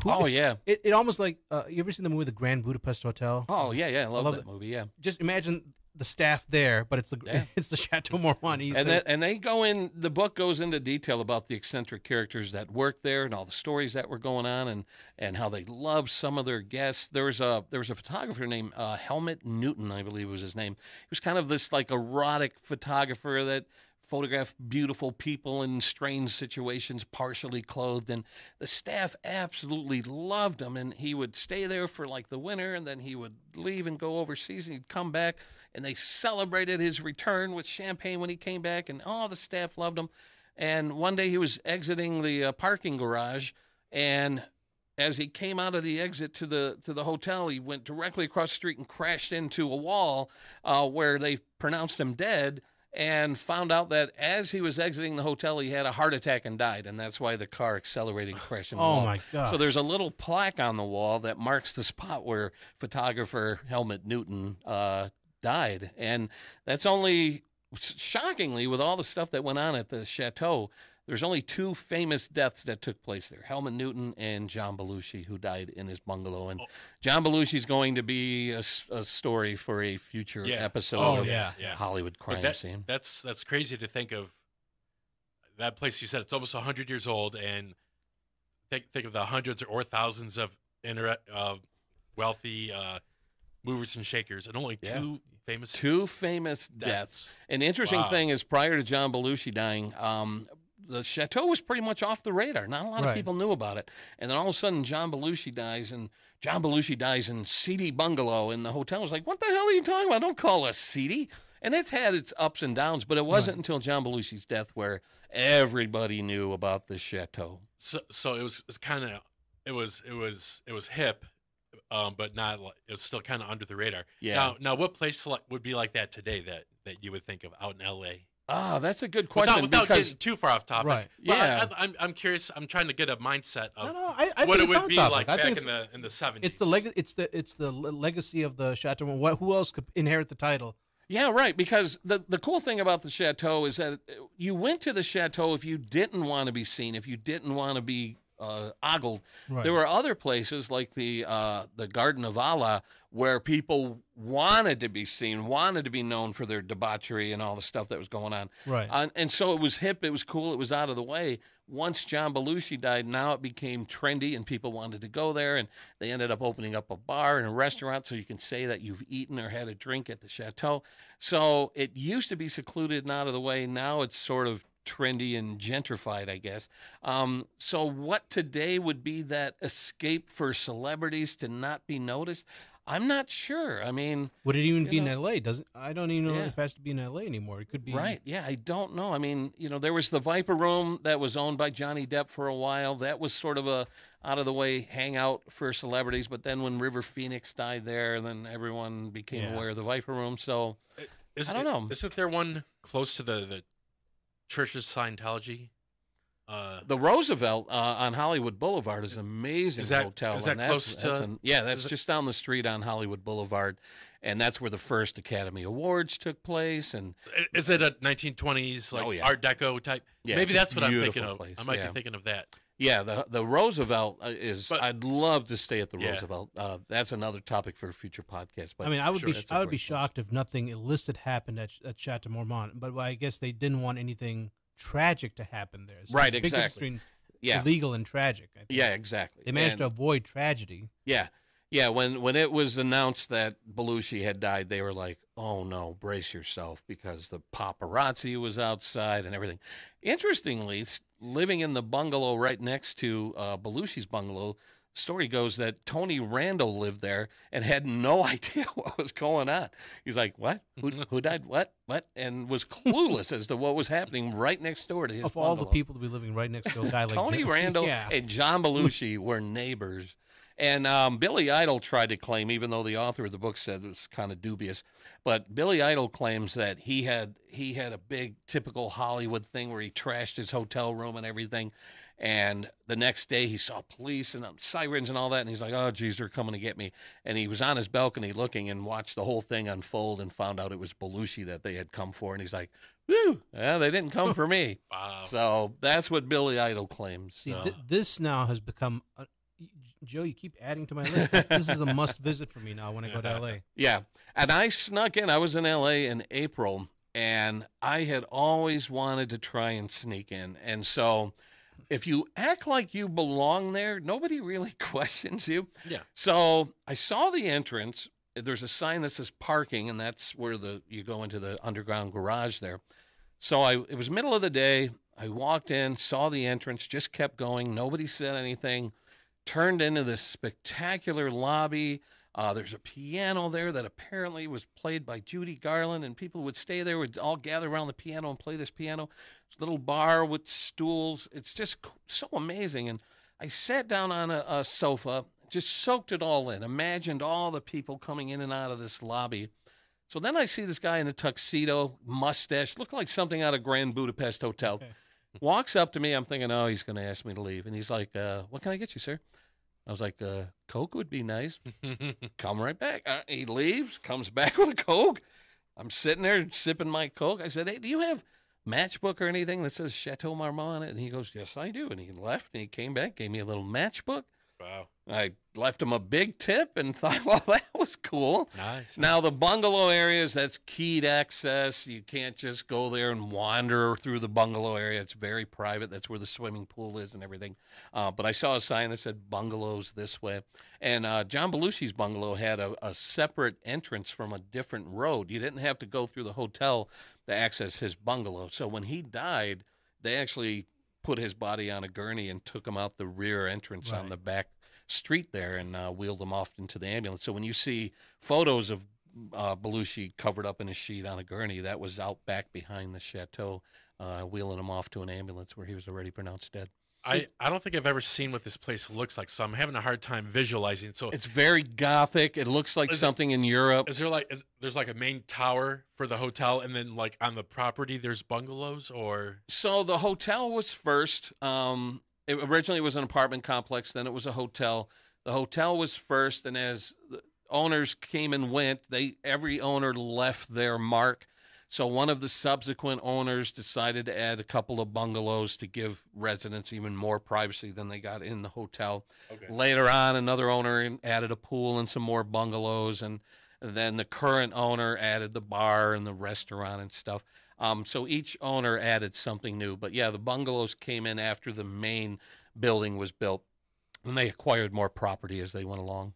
Who- Oh, yeah. It, it almost like uh, you ever seen the movie The Grand Budapest Hotel? Oh, yeah, yeah. I love, love that it. movie. Yeah. Just imagine the staff there, but it's the Yeah. [LAUGHS] it's the Chateau Marmont. He's and that, and they go in the book goes into detail about the eccentric characters that worked there and all the stories that were going on and and how they loved some of their guests there was a there was a photographer named uh, Helmut Newton I believe was his name he was kind of this like erotic photographer that photographed beautiful people in strange situations partially clothed and the staff absolutely loved him and he would stay there for like the winter and then he would leave and go overseas and he'd come back and they celebrated his return with champagne when he came back and all the staff loved him. And one day he was exiting the uh, parking garage and as he came out of the exit to the to the hotel he went directly across the street and crashed into a wall uh, where they pronounced him dead and found out that as he was exiting the hotel he had a heart attack and died and that's why the car accelerated and crashed into the oh wall. my god! So there's a little plaque on the wall that marks the spot where photographer Helmut Newton uh, died, and that's only shockingly with all the stuff that went on at the chateau. There's only two famous deaths that took place there: Helmut Newton and John Belushi, who died in his bungalow. And John Belushi's going to be a story for a future Yeah. episode Oh, of yeah. yeah. Hollywood crime that, scene. that's that's crazy to think of. That place you said it's almost hundred years old, and think think of the hundreds or thousands of inter- uh, wealthy uh, movers and shakers, and only Yeah. two famous Two famous deaths. deaths. An interesting Wow. thing is prior to John Belushi dying, um, the chateau was pretty much off the radar. Not a lot Right. of people knew about it. And then all of a sudden, John Belushi dies, and John Belushi dies in seedy bungalow, and the hotel was like, "What the hell are you talking about? Don't call us seedy." And it's had its ups and downs, but it wasn't Right. until John Belushi's death where everybody knew about the chateau. So so it was, it's kind of it was it was it was hip um, but not. li- It was still kind of under the radar. Yeah. Now, now, what place would be like that today that that you would think of out in L.A. Ah, that's a good question Without, without because getting too far off topic. Right. But I- Yeah. I, am I'm curious. I'm trying to get a mindset No, of no, I, I what it would be topic. like I back in the in the 70s. it's the leg. It's the it's the legacy of the Chateau. What? Who else could inherit the title? Yeah, right. Because the the cool thing about the chateau is that you went to the chateau if you didn't want to be seen, if you didn't want to be uh, ogled. Right. There were other places like the uh, the Garden of Allah where people wanted to be seen, wanted to be known for their debauchery and all the stuff that was going on. right. Uh, and so it was hip, it was cool, it was out of the way. Once John Belushi died, now it became trendy and people wanted to go there. And they ended up opening up a bar and a restaurant so you can say that you've eaten or had a drink at the chateau. So it used to be secluded and out of the way. Now it's sort of trendy and gentrified, I guess. Um, so what today would be that escape for celebrities to not be noticed? I'm not sure. I mean, Would it even be know- in L.A.? Doesn't I don't even know Yeah. if it has to be in L.A. anymore. It could be Right. Yeah, I don't know. I mean, you know, there was the Viper Room that was owned by Johnny Depp for a while. That was sort of a out of the way hangout for celebrities. But then when River Phoenix died there, then everyone became Yeah. aware of the Viper Room. So Is, I don't know. Isn't there one close to the the Church of Scientology? Uh, the Roosevelt uh, on Hollywood Boulevard is an amazing Is that- hotel. is that and that's- close that's to- an- yeah, that's just down the street on Hollywood Boulevard, and that's where the first Academy Awards took place. And is it a 1920s like Oh, yeah. Art Deco type? Yeah, Maybe that's what I'm thinking beautiful of. place, I might yeah. be thinking of that. Yeah, the the Roosevelt uh, is. But- I'd love to stay at the Yeah. Roosevelt. Uh, that's another topic for a future podcast. But I mean, I would Sure, be that's a I would be place. shocked if nothing illicit happened at at Chateau Marmont. But I guess they didn't want anything tragic to happen there. So Right, there's a big difference exactly. between yeah, illegal and tragic. I think. yeah, exactly. They managed And- to avoid tragedy. Yeah, yeah. When when it was announced that Belushi had died, they were like, "Oh no, brace yourself," because the paparazzi was outside and everything. Interestingly, s- living in the bungalow right next to uh, Belushi's bungalow. Story goes that Tony Randall lived there and had no [LAUGHS] idea what was going on. He's like, "What? Who, who died? What? What?" and was clueless as to what was happening right next door to his Of all the people to be living right next to a guy like Tony Jim- Randall yeah. and John Belushi were neighbors. And um, Billy Idol tried to claim, even though the author of the book said it was kind of dubious, but Billy Idol claims that he had he had a big typical Hollywood thing where he trashed his hotel room and everything. And the next day he saw police and um, sirens and all that, and he's like, "Oh, geez, they're coming to get me." And he was on his balcony looking and watched the whole thing unfold and found out it was Belushi that they had come for. And he's like, "Whew, yeah, they didn't come for me." [LAUGHS] Wow. So that's what Billy Idol claims. See, th- this now has become. A, Joe, you keep adding to my list. this is a must [LAUGHS] visit for me now when I go to LA. Yeah. And I snuck in. I was in LA in April and I had always wanted to try and sneak in. And so if you act like you belong there, nobody really [LAUGHS] questions you. Yeah. So I saw the entrance. There's a sign that says parking, and that's where the you go into the underground garage there. So I it was middle of the day. I walked in, saw the entrance, just kept going. Nobody said anything. Turned into this spectacular lobby. Uh, there's a piano there that apparently was played by Judy Garland, and people would stay there, would all gather around the piano and play this piano. A little bar with stools. It's just so amazing. And I sat down on a, a sofa, just soaked it all in, imagined all the people coming in and out of this lobby. So then I see this guy in a tuxedo, mustache, looked like something out of Grand Budapest Hotel. Walks up to me. I'm thinking, oh, he's going to ask me to leave. And he's like, uh, what can I get you, sir? I was like, uh, Coke would be nice. [LAUGHS] Come right back. Uh, he leaves, comes back [LAUGHS] with a Coke. I'm sitting there sipping my Coke. I said, hey, do you have matchbook or anything that says Chateau Marmont on it? And he goes, yes, I do. And he left and he came back, gave me a little matchbook. Wow. I left him a big tip and [LAUGHS] thought, well, that was cool. Nice. Now the bungalow areas, that's keyed access. You can't just go there and wander through the bungalow area. It's very private. That's where the swimming pool is and everything. Uh, but I saw a sign that said bungalows this way. And uh, John Belushi's bungalow had a, a separate entrance from a different road. You didn't have to go through the hotel to access his bungalow. So when he died, they actually put his body on a gurney and took him out the rear entrance on the back street there and uh, wheeled him off into the ambulance. So when you see photos of uh, Belushi covered up in a sheet on a gurney, that was out back behind the chateau, uh, wheeling him off to an ambulance where he was already pronounced dead. I, I don't think I've ever seen what this place looks like, so I'm having a hard time visualizing. So It's very gothic. It looks like Is it- something in Europe. is there like is there's like a main tower for the hotel, and then like on the property there's bungalows, or So the hotel was first. Um, it originally was an apartment complex. Then it was a hotel. The hotel was first, and as the owners came and went, they every owner left their mark. So one of the subsequent owners decided to add a couple of bungalows to give residents even more privacy than they got in the hotel. okay. Later on, another owner added a pool and some more bungalows, and then the current owner added the bar and the restaurant and stuff. Um, so each owner added something new. But yeah, the bungalows came in after the main building was built, and they acquired more property as they went along.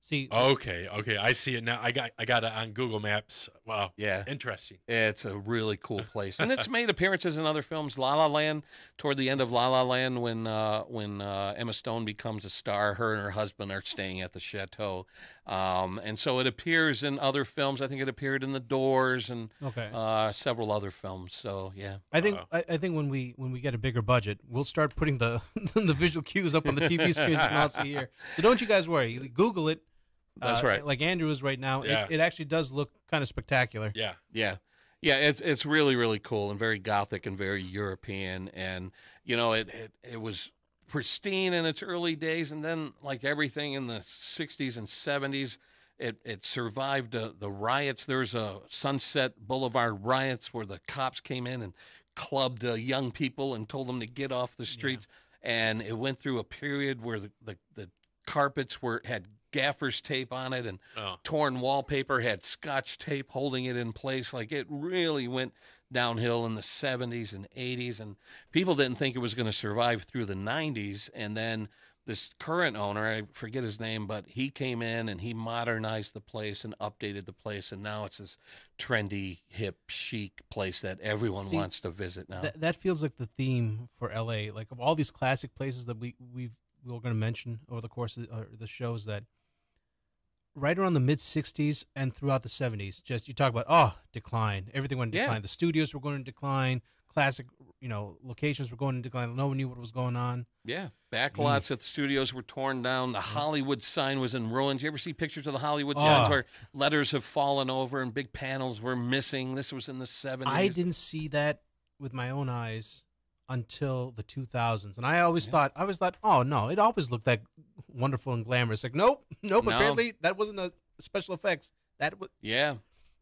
See, Okay, okay, I see it now. I got I got it on Google Maps. Wow, Yeah, interesting. it's a really cool place, and it's [LAUGHS] made appearances in other films. La La Land, toward the end of La La Land, when uh, when uh, Emma Stone becomes a star, her and her husband are staying at the chateau, um, and so it appears in other films. I think it appeared in The Doors and okay. uh, several other films. So yeah, I think Uh-oh. I, I think when we when we get a bigger budget, we'll start putting the [LAUGHS] the visual cues up on the TV screens you can all see here. So don't you guys worry. Google it. That's uh, right. Like Andrew is right now. Yeah. It, it actually does look kind of spectacular. Yeah, Yeah. Yeah, it's it's really really cool and very gothic and very European and you know it it, it was pristine in its early days and then like everything in the 60s and 70s it it survived uh, the riots There's a Sunset Boulevard riots where the cops came in and clubbed uh, young people and told them to get off the streets and it went through a period where the the, the carpets were had gaffer's tape on it and oh, torn wallpaper had scotch tape holding it in place. Like it really went downhill in the 70s and 80s and people didn't think it was going to survive through the 90s and then this current owner i forget his name but he came in and he modernized the place and updated the place and now it's this trendy hip chic place that everyone See, wants to visit now. That that feels like the theme for LA. Like of all these classic places that we we've we were going to mention over the course of uh, the shows that right around the mid 60s and throughout the 70s just you talk about oh decline everything went in Yeah. decline the studios were going to decline classic you know locations were going in decline no one knew what was going on Yeah, backlots at the studios were torn down. The mm-hmm. Hollywood sign was in ruins. You ever see pictures of the Hollywood oh. signs Oh. where letters have fallen over and big panels were missing? This was in the 70s. I didn't see that with my own eyes until the 2000s, and I always Yeah. thought I always thought, oh no, it always looked that wonderful and glamorous. Like nope, nope. No. Apparently that wasn't a special effects. That w- Yeah.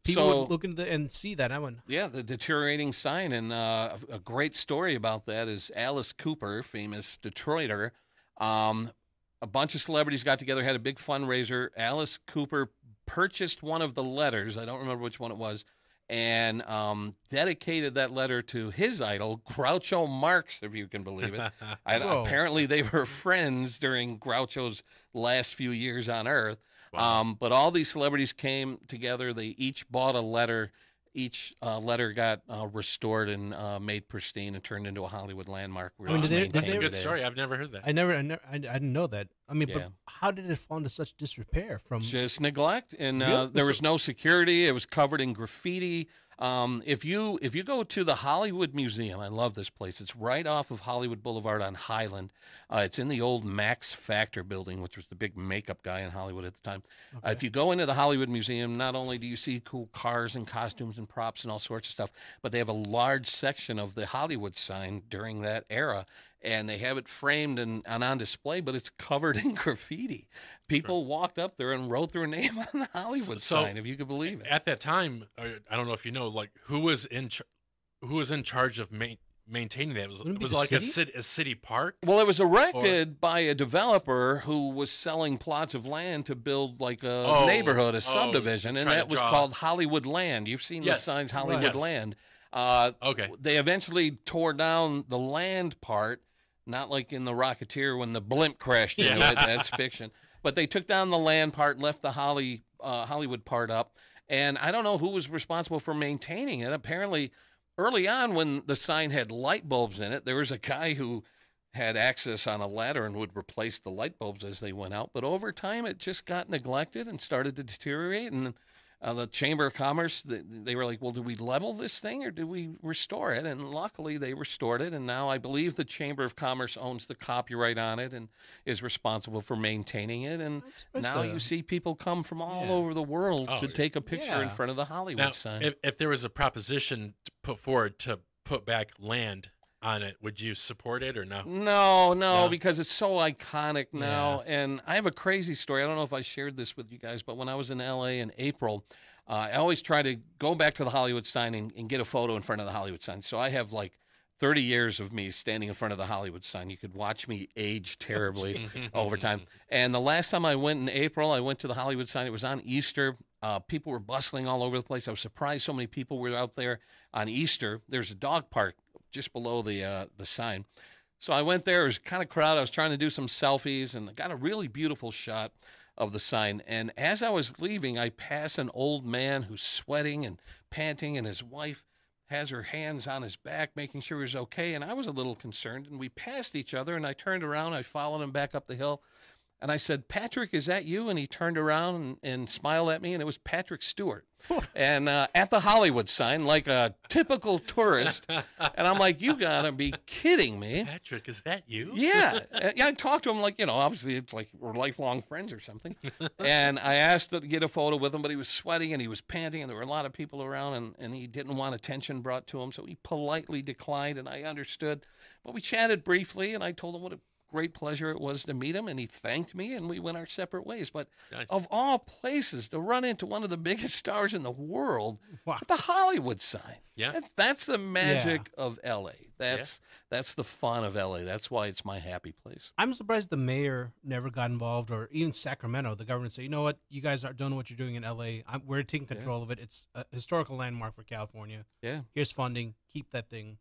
people so, would look into and see that. I went, yeah, the deteriorating sign. And uh, a a great story about that is Alice Cooper, famous Detroiter. Um, a bunch of celebrities got together, had a big fundraiser. Alice Cooper purchased one of the letters. I don't remember which one it was. And um, dedicated that letter to his idol, Groucho Marx, if you can believe it. [LAUGHS] I, Whoa. apparently, they were friends during Groucho's last few years on Earth. Wow. Um, but all these celebrities came together. They each bought a letter. Each uh, letter got uh, restored and uh, made pristine and turned into a Hollywood landmark. where I mean, did they- did maintained That's a good today. story. I've never heard that. I never, I, never, I, I didn't know that. I mean, Yeah. but how did it fall into such disrepair? From Just neglect, and uh, there was no security. It was covered in graffiti. Um, if you if you go to the Hollywood Museum, I love this place. It's right off of Hollywood Boulevard on Highland. Uh, it's in the old Max Factor building, which was the big makeup guy in Hollywood at the time. Uh, if you go into the Hollywood Museum, not only do you see cool cars and costumes and props and all sorts of stuff, but they have a large section of the Hollywood sign during that era. And they have it framed and, and on display, but it's covered [LAUGHS] in graffiti. People walked up there and wrote their [LAUGHS] name on the Hollywood So- sign, if you could believe it. At that time, uh, I don't know if you know, like who was in char- who was in charge of ma- maintaining that? Was Wouldn't it was the it like a city? city a city park? Well, it was erected by a developer who was selling plots of land to build like a Oh, neighborhood, a oh, subdivision, to and that was called Hollywood Land. You've seen Yes. the signs Right. Hollywood Yes. Land. Uh, Okay. they eventually tore down the land part, not like in the Rocketeer when the blimp crashed into Yeah. it. [LAUGHS] That's fiction. But they took down the land part, left the Holly uh, Hollywood part up, and I don't know who was responsible for maintaining it. Apparently, early on when the sign had light bulbs in it, there was a guy who had access on a ladder and would replace the light bulbs as they went out. But over time, it just got neglected and started to deteriorate. And uh, the Chamber of Commerce, they, they were like, well, do we level this thing or do we restore it? And luckily, they restored it. And now I believe the Chamber of Commerce owns the copyright on it and is responsible for maintaining it. And That's now the- you see people come from all Yeah. over the world Oh, to take a picture in front of the Hollywood Now, sign. if, if there was a proposition to put forward to put back land on it, would you support it or no? No, no, No? because it's so iconic now. And I have a crazy story. I don't know if I shared this with you guys, but when I was in LA in April, uh, I always try to go back to the Hollywood sign and, and get a photo in front of the Hollywood sign. So I have like 30 years of me standing in front of the Hollywood sign. You could watch me age terribly [LAUGHS] over time. And the last time I went in April, I went to the Hollywood sign. It was on Easter. Uh, people were bustling all over the place. I was surprised so many people were out there on Easter. There's a dog park just below the uh, the sign. So I went there. It was kind of crowded. I was trying to do some selfies and got a really beautiful shot of the sign. And as I was leaving, I pass an old man who's sweating and panting, and his wife has her hands on his back, making sure he was okay. And I was a little concerned. And we passed each other, and I turned around. I followed him back up the hill. And I said, Patrick, is that you? And he turned around and, and smiled at me, and it was Patrick Stewart. [LAUGHS] and uh, at the Hollywood sign, like a typical tourist. And I'm like, you got to be kidding me. Patrick, is that you? Yeah. Uh, yeah, I talked to him like, you know, obviously it's like we're lifelong friends or something. [LAUGHS] and I asked to get a photo with him, but he was sweating and he was panting and there were a lot of people around and, and he didn't want attention brought to him. So he politely declined and I understood. But we chatted briefly and I told him what a great pleasure it was to meet him and he thanked me and we went our separate ways. But Nice. of all places to run into one of the [LAUGHS] biggest stars in the world Wow. at the Hollywood sign. Yeah. That's, that's the magic of LA. That's that's the fun of LA. That's why it's my happy place. I'm surprised the mayor never got involved, or even Sacramento. The government say, you know what, you guys aren't doing what you're doing in LA. I'm, we're taking control of it. It's a historical landmark for California. Yeah. Here's funding. Keep that thing.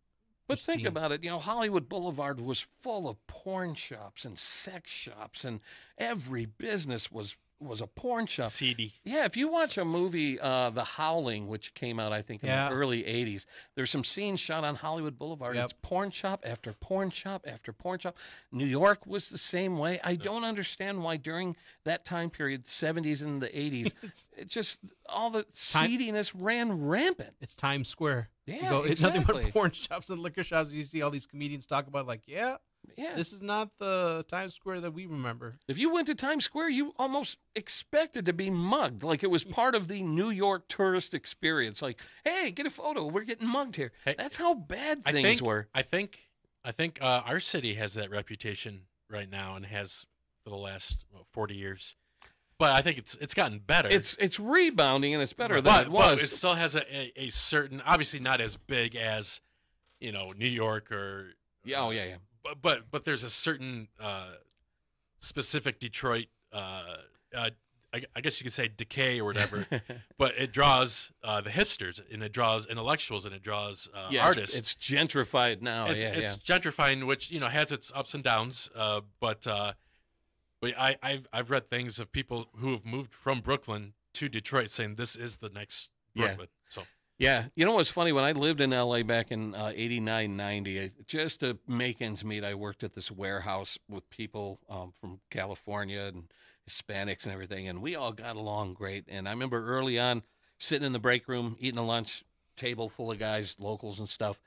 But think about it, you know, Hollywood Boulevard was full of porn shops and sex shops and every business was was a porn shop. Seedy. Yeah, if you watch a movie, uh, The Howling, which came out, I think, in Yeah. the early 80s, there's some scenes shot on Hollywood Boulevard. Yep. It's porn shop after porn shop after porn shop. New York was the same way. I don't understand why during that time period, 70s and the 80s, [LAUGHS] it just, all the Time- seediness ran rampant. it's Times Square. You Yeah, go, it's nothing but porn [LAUGHS] shops and liquor shops. You see all these comedians talk about, like, yeah, Yeah. this is not the Times Square that we remember. If you went to Times Square, you almost expected to be mugged. Like it was part of the New York tourist experience. Like, hey, get a photo. We're getting mugged here. Hey, That's how bad I things think, were. I think I think uh, our city has that reputation right now and has for the last what, 40 years. But I think it's it's gotten better. It's it's rebounding and it's better than but, it but was. it still has a, a, a certain, obviously not as big as, you know, New York or. yeah, oh yeah, yeah. But but, but there's a certain uh, specific Detroit. Uh, uh, I, I guess you could say decay or whatever. [LAUGHS] but it draws uh, the hipsters and it draws intellectuals and it draws uh, yeah, artists. It's, it's gentrified now. it's, yeah, it's yeah. gentrifying, which you know has its ups and downs. Uh, but uh, but I, I've I've read things of people who have moved from Brooklyn to Detroit saying this is the next Yeah. Brooklyn. So Yeah, you know what's funny? When I lived in LA back in uh, 89, 90, I- just to make ends meet, I worked at this warehouse with people um, from California and Hispanics and everything, and we all got along great. And I remember early on sitting in the break room, eating a lunch table full of guys, locals and stuff,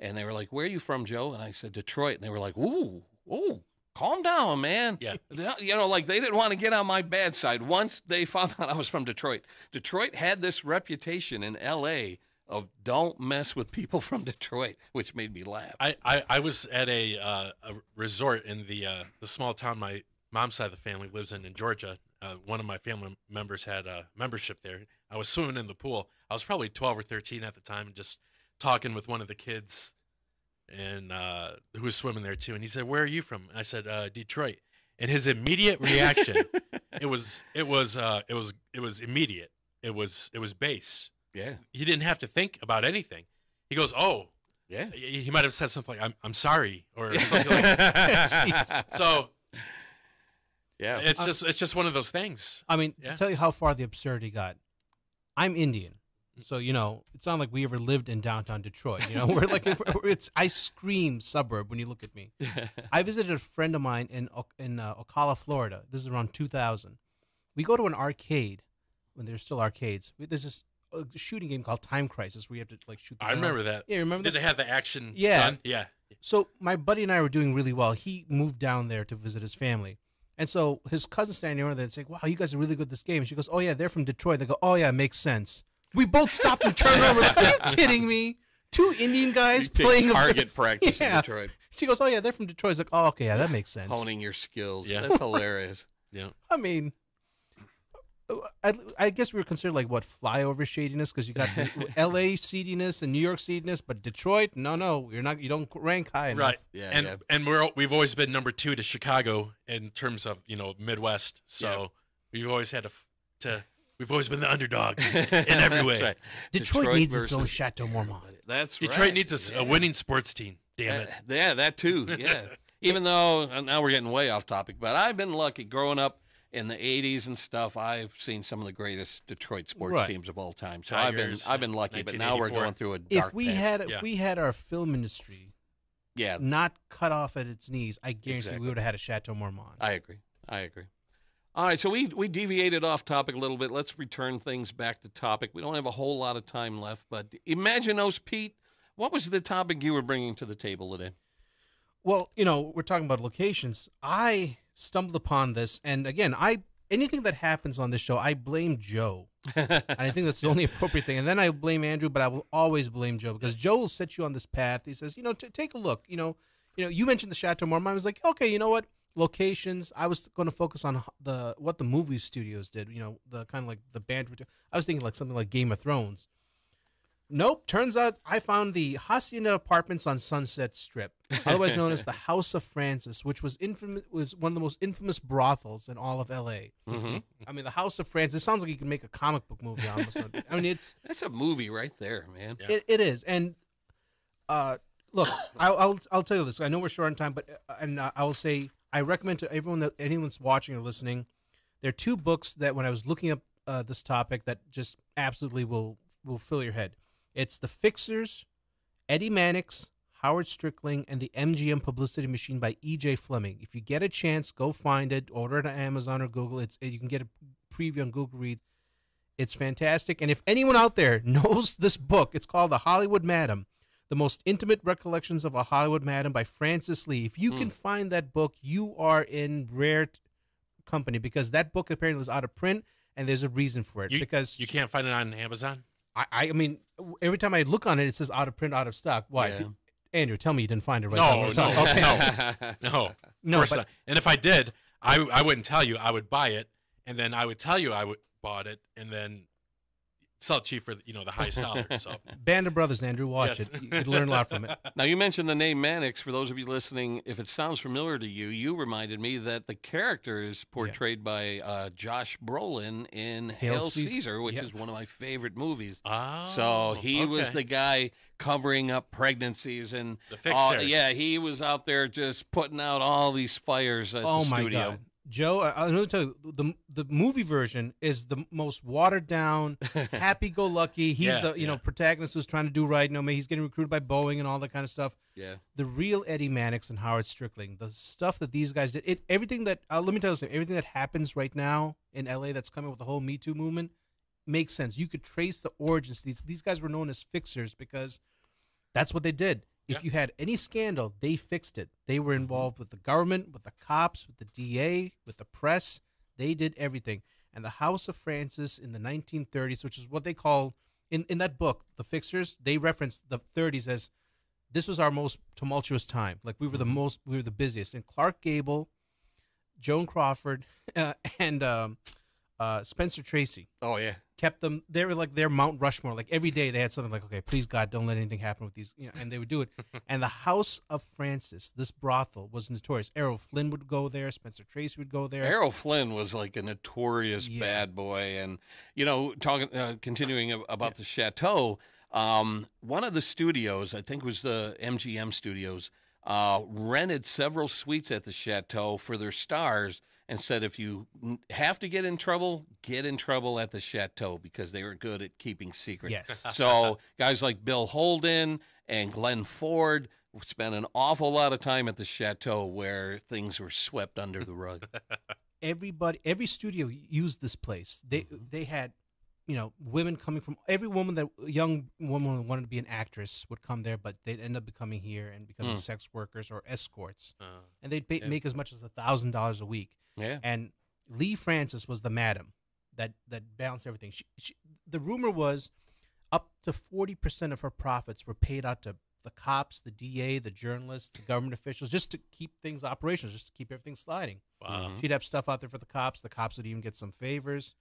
and they were like, "Where are you from, Joe?" And I said, "Detroit." And they were like, "Ooh, ooh." Calm down, man. Yeah. You know, like they didn't want to get on my bad side. Once they found [LAUGHS] out I was from Detroit, Detroit had this reputation in LA of don't mess with people from Detroit, which made me laugh. I, I, I was at a uh, a resort in the uh, the small town my mom's side of the family lives in in Georgia. Uh, one of my family members had a membership there. I was swimming in the pool. I was probably twelve or thirteen at the time, and just talking with one of the kids, and uh, who was swimming there too. And he said, "Where are you from?" And I said, uh, "Detroit." And his immediate reaction, [LAUGHS] it was it was uh, it was it was immediate. It was it was base. yeah, He didn't have to think about anything. He goes, "Oh." yeah. He he might have said something like, "I'm I'm sorry" or something like. that. [LAUGHS] So yeah, it's just it's just one of those things. I mean, Yeah. to tell you how far the absurdity got, I'm Indian. So, you know, it's not like we ever lived in downtown Detroit. You know, [LAUGHS] we're like, it's, I scream suburb when you look at me. [LAUGHS] I visited a friend of mine in in uh, Ocala, Florida. This is around 2000. We go to an arcade. when there's still arcades. we- There's this uh, shooting game called Time Crisis where you have to like shoot. The I gun. remember that. Yeah, remember that? Did that? it have the action? Yeah. gun? Yeah. So my buddy and I were doing really well. He moved down there to visit his family. And so his cousin standing over there and saying, Wow, you guys are really good at this game. And she goes, Oh yeah, they're from Detroit. They go, Oh yeah, makes sense. We both stopped and turned around. We're like, Are you [LAUGHS] kidding me? Two Indian guys You take playing a- target [LAUGHS] practice Yeah. in Detroit, She goes, Oh yeah, they're from Detroit. It's like, Oh, okay, yeah, that makes sense. honing your skills. Yeah. That's [LAUGHS] hilarious. Yeah. I mean, I, I guess we were considered like what flyover shadiness because you got the L.A. seediness and New York seediness, but Detroit, no, no, you're not. You don't rank high enough. Right. Yeah, and yeah. and we're we've always been number two to Chicago in terms of you know Midwest. So we've always had to to we've always been the underdogs [LAUGHS] in every way. Right. Detroit, Detroit needs its own Chateau Marmont. That's right. Detroit right. needs a, Yeah. winning sports team. Damn it. Uh, yeah, that too. Yeah. [LAUGHS] Even though uh, now we're getting way off topic, but I've been lucky growing up in the '80s and stuff. I've seen some of the greatest Detroit sports Right. teams of all time. So I've been I've been lucky. But now we're going through a If we patch. had if we had our film industry yeah, not cut off at its knees, I guarantee Exactly. we would have had a Chateau Marmont. I agree. I agree. All right, so we we deviated off topic a little bit. Let's return things back to topic. We don't have a whole lot of time left, but Imaginos, Pete. What was the topic you were bringing to the table today? Well, you know, we're talking about locations. I stumbled upon this, and again, I anything that happens on this show, I blame Joe. [LAUGHS] And I think that's the only appropriate thing. And then I blame Andrew, but I will always blame Joe because Joe will set you on this path. He says, you know, t- take a look. You know, you know, you mentioned the Chateau Marmont. I was like, okay, you know what? Locations. I was going to focus on the what the movie studios did. You know, the kind of like the band. I was thinking like something like Game of Thrones. Nope. Turns out I found the Hacienda Apartments on Sunset Strip, otherwise known as the [LAUGHS] House of Francis, which was infamous was one of the most infamous brothels in all of L.A. hmm I mean, the House of Francis. It sounds like you can make a comic book movie almost. I mean, it's That's a movie right there, man. It, it is. And uh, look, I'll, I'll I'll tell you this. I know we're short on time, but uh, and uh, I will say I recommend to everyone that anyone's watching or listening. There are two books that when I was looking up uh, this topic that just absolutely will will fill your head. It's The Fixers, Eddie Mannix, Howard Strickling, and the MGM Publicity Machine by E.J. Fleming. If you get a chance, go find it. Order it on Amazon or Google. It's you can get a preview on Google Reads. It's fantastic. And if anyone out there [LAUGHS] knows this book, it's called The Hollywood Madam The Most Intimate Recollections of a Hollywood Madam by Francis Lee. If you can hmm. find that book, you are in rare t- company because that book apparently is out of print and there's a reason for it. You, because you can't find it on Amazon. I, I mean, every time I look on it, it says out of print, out of stock. Why? Yeah. Andrew, tell me you didn't find it right No, now. We're no, talking- okay. no. [LAUGHS] No, No, of but- And if I did, I I wouldn't tell you. I would buy it, and then I would tell you I would bought it, and then sell cheap for you know the highest dollar. So [LAUGHS] Band of Brothers, Andrew, watch Yes. it. You could learn a lot from it. [LAUGHS] Now you mentioned the name Mannix. For those of you listening, if it sounds familiar to you, you reminded me that the character is portrayed by uh, Josh Brolin in Hail Hail, Caesar. Caesar, which is one of my favorite movies. oh, so he was the guy covering up pregnancies and The all- fixer. yeah, he was out there just putting out all these fires at oh the my studio. god, Joe! I, I'm going to tell you the the movie version is the most watered down, [LAUGHS] happy-go-lucky. He's Yeah, the you know protagonist who's trying to do right. You know, he's getting recruited by Boeing and all that kind of stuff. Yeah, The real Eddie Mannix and Howard Strickling, the stuff that these guys did, it everything that uh, let me tell you something, everything that happens right now in LA that's coming with the whole Me Too movement makes sense. You could trace the origins. These these guys were known as fixers because that's what they did. If Yeah. you had any scandal, they fixed it. They were involved with the government, with the cops, with the DA, with the press. They did everything. And the House of Francis in the 1930s, which is what they call in, in that book, The Fixers, they reference the 30s as this was our most tumultuous time. Like we were the most, we were the busiest. And Clark Gable, Joan Crawford, [LAUGHS] uh, and um, uh, Spencer Tracy oh yeah, kept them. They were like their Mount Rushmore. Like every day they had something like, okay, please God, don't let anything happen with these. You know, and they would do it. [LAUGHS] and the House of Francis, this brothel, was notorious. Errol Flynn would go there. Spencer Tracy would go there. Errol Flynn was like a notorious Yeah. bad boy, and you know, talking, uh, continuing ab- about the chateau. Um, one of the studios, I think, was the MGM studios, uh, rented several suites at the chateau for their stars, and said if you have to get in trouble, get in trouble at the chateau because they were good at keeping secrets. Yes. [LAUGHS] So guys like Bill Holden and Glenn Ford spent an awful lot of time at the chateau where things were swept under the rug. [LAUGHS] everybody every studio used this place they they had you know, women coming from every woman that young woman who wanted to be an actress would come there, but they'd end up becoming here and becoming Mm. sex workers or escorts, Uh, and they'd pay, Yeah. make as much as a thousand dollars a week. Yeah. And Lee Francis was the madam that that balanced everything. She, she, the rumor was up to forty percent of her profits were paid out to the cops, the DA, the journalists, the government officials, just to keep things operational, just to keep everything sliding. wow. She'd have stuff out there for the cops. The cops would even get some favors.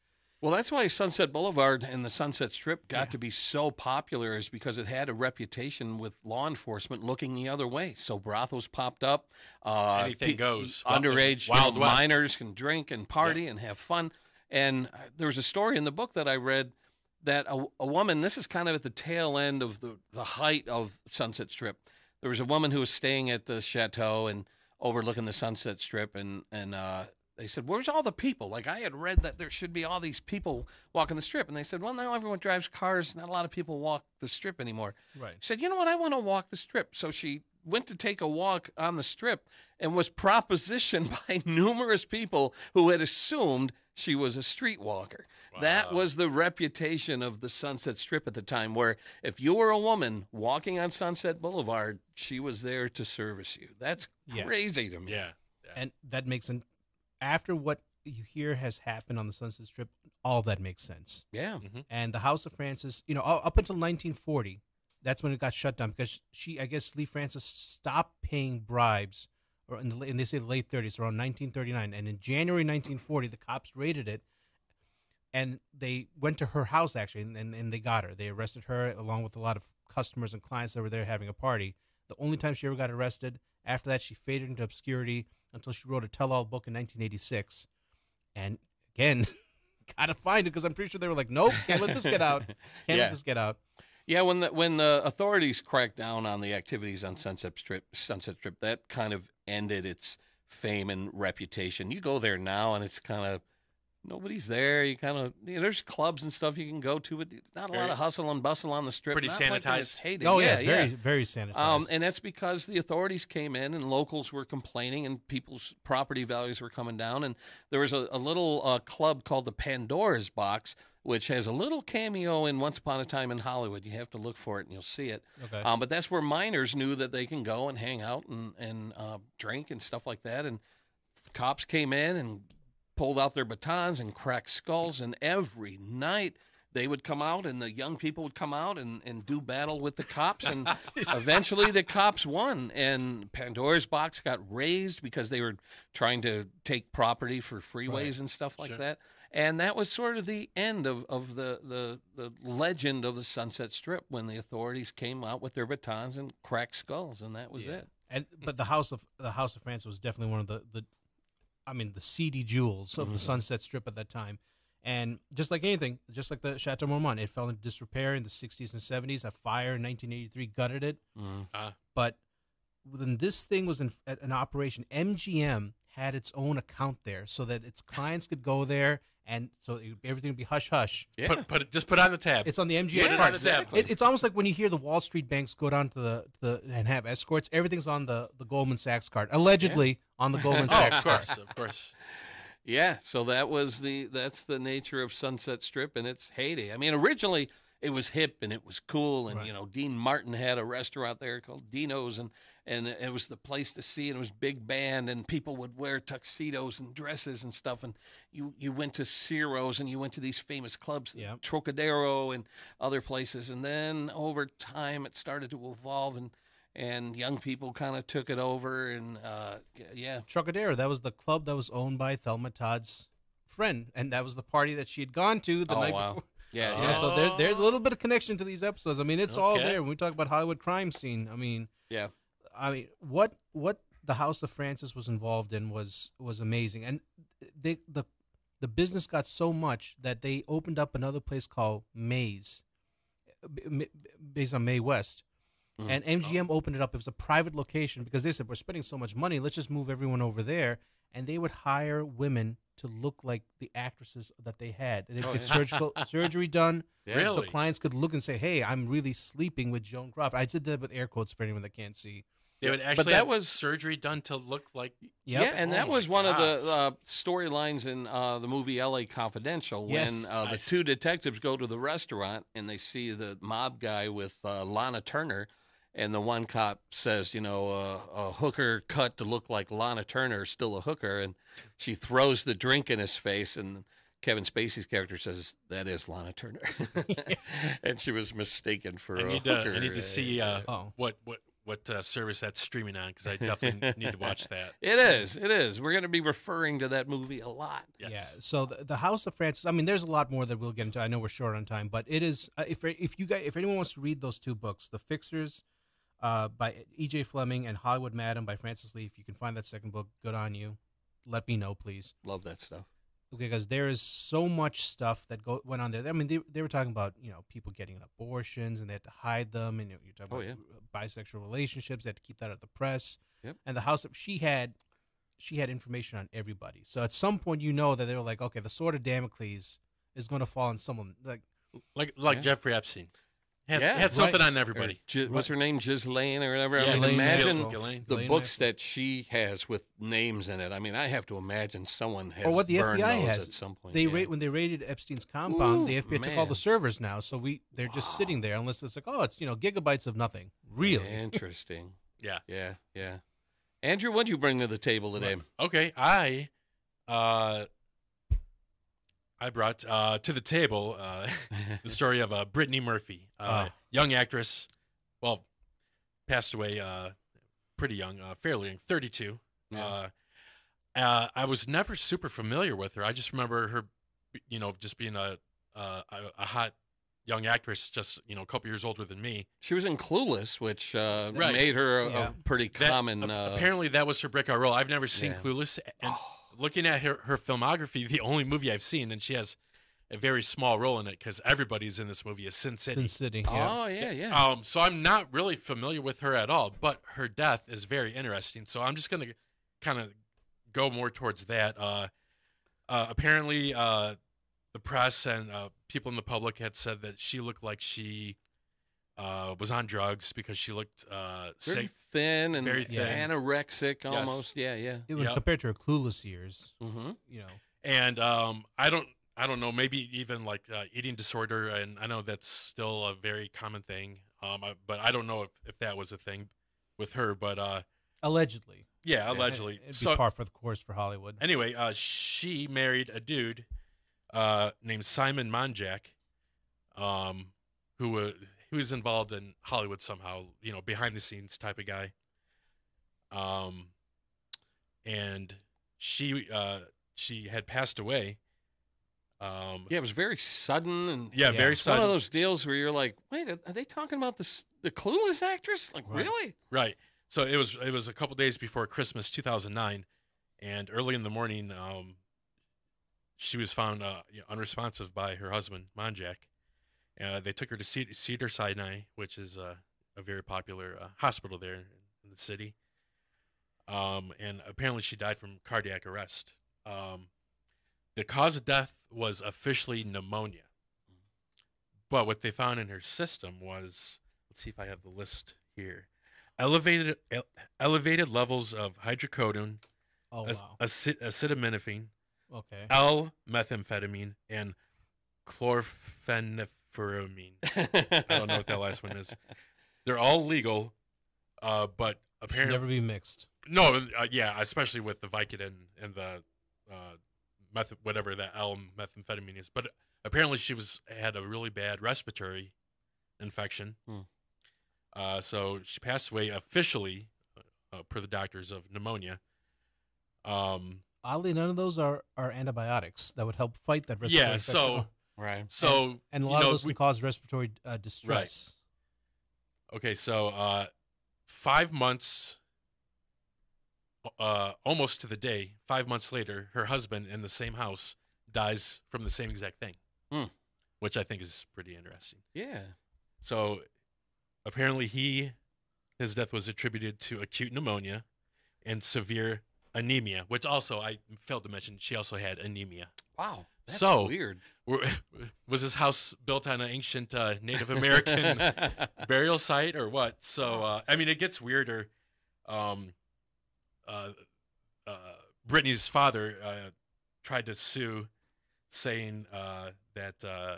Well, that's why Sunset Boulevard and the Sunset Strip got Yeah. to be so popular, is because it had a reputation with law enforcement looking the other way. So brothels popped up. Uh, Anything pe- goes. Underage Wild West. minors can drink and party and have fun. And uh, there was a story in the book that I read that a, a woman, this is kind of at the tail end of the, the height of Sunset Strip. There was a woman who was staying at the chateau and overlooking the Sunset Strip, and and uh, they said, "Where's all the people?" Like I had read that there should be all these people walking the strip, and they said, "Well, now everyone drives cars. Not a lot of people walk the strip anymore." Right. She said, "You know what? I want to walk the strip." So she went to take a walk on the strip and was propositioned [LAUGHS] by numerous people who had assumed she was a street walker. That was the reputation of the Sunset Strip at the time, where if you were a woman walking on Sunset Boulevard, she was there to service you. That's Yeah. crazy to me. Yeah. yeah. And that makes an after what you hear has happened on the Sunset Strip, all that makes sense. Yeah. Mm-hmm. And the House of Francis, you know, up until 1940, that's when it got shut down because she, I guess, Lee Francis stopped paying bribes, or in the, and they say the late 30s, around 1939. And in January 1940, the cops raided it, and they went to her house actually, and, and, and they got her. They arrested her along with a lot of customers and clients that were there having a party. The only time she ever got arrested. After that, she faded into obscurity until she wrote a tell-all book in 1986. And again, [LAUGHS] gotta find it because I'm pretty sure they were like, nope, can't let this get out. [LAUGHS] Can't Yeah. let this get out. Yeah, when the when the authorities cracked down on the activities on Sunset Strip, Sunset Strip, that kind of ended its fame and reputation. You go there now, and it's kind of nobody's there. You kind of you know, there's clubs and stuff you can go to, but not a lot of hustle and bustle on the strip. Pretty not like in its sanitized. heyday. Oh yeah, yeah, very yeah. very sanitized. Um, and that's because the authorities came in and locals were complaining and people's property values were coming down. And there was a, a little uh, club called the Pandora's Box, which has a little cameo in Once Upon a Time in Hollywood. You have to look for it and you'll see it. okay. Um, but that's where minors knew that they can go and hang out and, and uh, drink and stuff like that. And cops came in and pulled out their batons and cracked skulls. And every night they would come out and the young people would come out and, and do battle with the cops. And [LAUGHS] eventually the cops won. And Pandora's box got razed because they were trying to take property for freeways Right. and stuff like Sure. that. And that was sort of the end of, of the, the, the legend of the Sunset Strip when the authorities came out with their batons and cracked skulls, and that was Yeah. it. and but the House of the House of France was definitely one of the the, I mean the seedy jewels of the Mhm. Sunset Strip at that time. And just like anything, just like the Chateau Marmont, it fell into disrepair in the 60s and 70s. A fire in 1983 gutted it. But when this thing was in an operation, MGM had its own account there so that its clients could go there and so it, everything would be hush hush. Yeah. Put, put it, just put it on the tab. It's on the MGM Yeah, card. exactly. It, it's almost like when you hear the Wall Street banks go down to the, the and have escorts. Everything's on the, the Goldman Sachs card, allegedly on the Goldman [LAUGHS] Sachs. oh, Sachs of card. course, of [LAUGHS] course. Yeah, so that was the that's the nature of Sunset Strip and its heyday. I mean, originally it was hip and it was cool, and Right. you know, Dean Martin had a restaurant there called Dino's, and and it was the place to see, and it was big band, and people would wear tuxedos and dresses and stuff, and you you went to Ciro's and you went to these famous clubs, Yeah. Trocadero and other places, and then over time it started to evolve and. And young people kind of took it over, and uh, yeah, Trocadero, that was the club that was owned by Thelma Todd's friend, and that was the party that she had gone to the Oh, night wow. before. Yeah. Yeah, so there's there's a little bit of connection to these episodes. I mean, it's all there when we talk about Hollywood crime scene. I mean, yeah. I mean, what what the House of Francis was involved in was was amazing, and they the the business got so much that they opened up another place called Mae's, based on Mae West, Mhm. and MGM opened it up. It was a private location because they said we're spending so much money, let's just move everyone over there, and they would hire women to look like the actresses that they had. They would Oh, get yeah. surgical [LAUGHS] surgery done. Yeah. Really? So clients could look and say, "Hey, I'm really sleeping with Joan Crawford." I did that with air quotes for anyone that can't see. They would actually But that was- surgery done to look like. Yep. Yeah, and Oh that was one of the uh, storylines in uh, the movie L.A. Confidential Yes. when uh, the Nice. two detectives go to the restaurant and they see the mob guy with uh, Lana Turner, and the one cop says, you know, uh, a hooker cut to look like Lana Turner is still a hooker, and she throws the drink in his face, and Kevin Spacey's character says that is Lana Turner, [LAUGHS] [LAUGHS] and she was mistaken for I a need to. hooker. I need to see uh, Oh. what what what uh, service that's streaming on because I [LAUGHS] definitely need to watch that. It is. It is. We're going to be referring to that movie a lot. Yes. Yeah. So the, the House of Francis. I mean, there's a lot more that we'll get into. I know we're short on time, but it is. Uh, if if you guys, if anyone wants to read those two books, The Fixers, uh, by E.J. Fleming and Hollywood Madam by Francis Lee. If you can find that second book, good on you. Let me know, please, Love that stuff. Okay, because there is so much stuff that go went on there. I mean, they they were talking about you know people getting abortions and they had to hide them, and you're talking Oh, about yeah. bisexual relationships. They had to keep that out of the press. Yep. And the House of she had she had information on everybody. So at some point, you know that they were like, okay, the sword of Damocles is going to fall on someone. Like, Like like Yeah. Jeffrey Epstein. Had, Yeah, had something right. on everybody. Or Gi- what's her name? Ghislaine or whatever. I mean, Ghislaine imagine Ghislaine. the Ghislaine books Maxwell. that she has with names in it. I mean, I have to imagine someone has or what the burned FBI those has. at some point. They yeah. rate when they raided Epstein's compound. the Ooh, FBI took all the servers now, so we they're just sitting there unless it's like, oh, it's you know gigabytes of nothing. Really? interesting. [LAUGHS] Yeah. Yeah, yeah. Andrew, what'd you bring to the table today? Okay, I uh I brought uh to the table uh [LAUGHS] the story of uh Brittany Murphy, uh Ah. young actress, well, passed away uh pretty young, uh fairly young, 32. Yeah. Uh uh I was never super familiar with her. I just remember her you know just being a uh, a, a hot young actress just, you know, a couple years older than me. She was in Clueless, which uh, Right. made her a, Yeah. a pretty common. a- uh, apparently that was her breakout role. I've never seen Yeah. Clueless and looking at her, her filmography, the only movie I've seen, and she has a very small role in it because everybody's in this movie is Sin City. Sin City. Yeah. Oh yeah, yeah. Um, so I'm not really familiar with her at all, but her death is very interesting. So I'm just gonna kind of go more towards that. Uh, uh, apparently, uh, the press and uh, people in the public had said that she looked like she uh, was on drugs because she looked uh, very sick. thin and very thin. anorexic almost. Yeah, yeah. It was Yep. compared to her clueless years. Mm-hmm. You know. and um, I don't, I don't know, maybe even like uh, eating disorder, and I know that's still a very common thing. Um, I, but I don't know if, if that was a thing with her. But uh, Allegedly. yeah, allegedly. It'd be So par for the course for Hollywood. anyway, uh, she married a dude uh, named Simon Monjack, um, who was who was involved in Hollywood somehow, you know, behind the scenes type of guy. Um, and she uh, she had passed away. Um, Yeah, it was very sudden and yeah, Yeah. very it's one of those deals where you're like, wait, are are they talking about this the Clueless actress? Like, Right. really? Right. So it was it was a couple days before Christmas 2009, and early in the morning, um, she was found uh, unresponsive by her husband Monjack. Uh, they took her to Ce- Cedar Sinai, which is uh, a very popular uh, hospital there in, the city. Um, and apparently, she died from cardiac arrest. Um, the cause of death was officially pneumonia, but what they found in her system was let's see if I have the list here elevated ele- elevated levels of hydrocodone, Oh wow. acet- acetaminophen, Okay. L-methamphetamine, and chlorpheniramine. [LAUGHS] I don't know what that last one is. They're all legal, uh, but Should apparently never be mixed. no. Uh, yeah, especially with the Vicodin and the uh, meth, whatever that L-methamphetamine is. But apparently, she was had a really bad respiratory infection. Hmm. Uh, so she passed away officially, uh, per the doctors, of pneumonia. Um, Oddly, none of those are, are antibiotics that would help fight that respiratory yeah. infection. So right. so and a you lot know, of those we- can cause respiratory uh, distress. Okay, so uh, five months, uh, almost to the day, five months later, her husband in the same house dies from the same exact thing, Hmm. which I think is pretty interesting. Yeah. So apparently, he his death was attributed to acute pneumonia and severe anemia, which also I failed to mention. She also had anemia. Wow. That's So- weird. [LAUGHS] Was his house built on an ancient uh, Native American [LAUGHS] burial site or what? So uh, I mean, it gets weirder. um, uh, uh, Brittany's father uh, tried to sue, saying uh, that uh,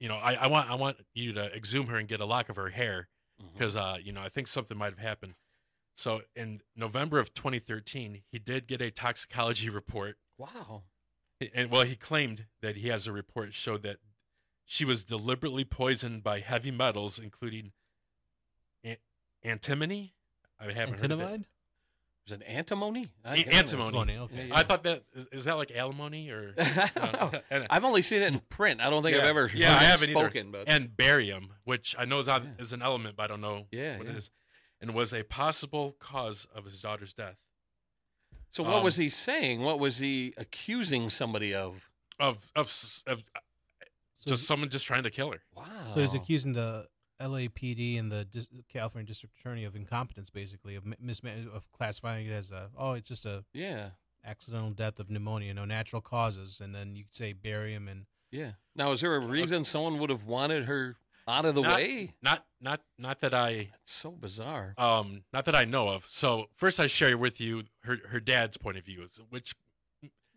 you know I, I want I want you to exhume her and get a lock of her hair because uh, you know I think something might have happened. So in November of 2013, he did get a toxicology report, Wow. and well, he claimed that he has a report showed that she was deliberately poisoned by heavy metals, including an- antimony. I haven't heard of that. Antinomide? It antimony? I A- antimony. Antimony, okay. Yeah, I thought that is, is that like alimony or I don't know. I've only seen it in print. I don't think I've ever Yeah, I it haven't either. but and barium, which I know is on, Yeah. is an element, but I don't know Yeah, what yeah. it is, and was a possible cause of his daughter's death. so what was um, he saying? What was he accusing somebody of? Of of, of uh, So, just someone just trying to kill her. Wow. so he's accusing the LAPD and the dis- California District Attorney of incompetence, basically, of mi- misman- of classifying it as a oh, it's just a Yeah, accidental death of pneumonia, no natural causes, and then you could say barium and yeah. Now, is there a reason someone would have wanted her out of the Not- way? Not not not that I It's so bizarre. um not that I know of. So first, I share with you her her dad's point of view, which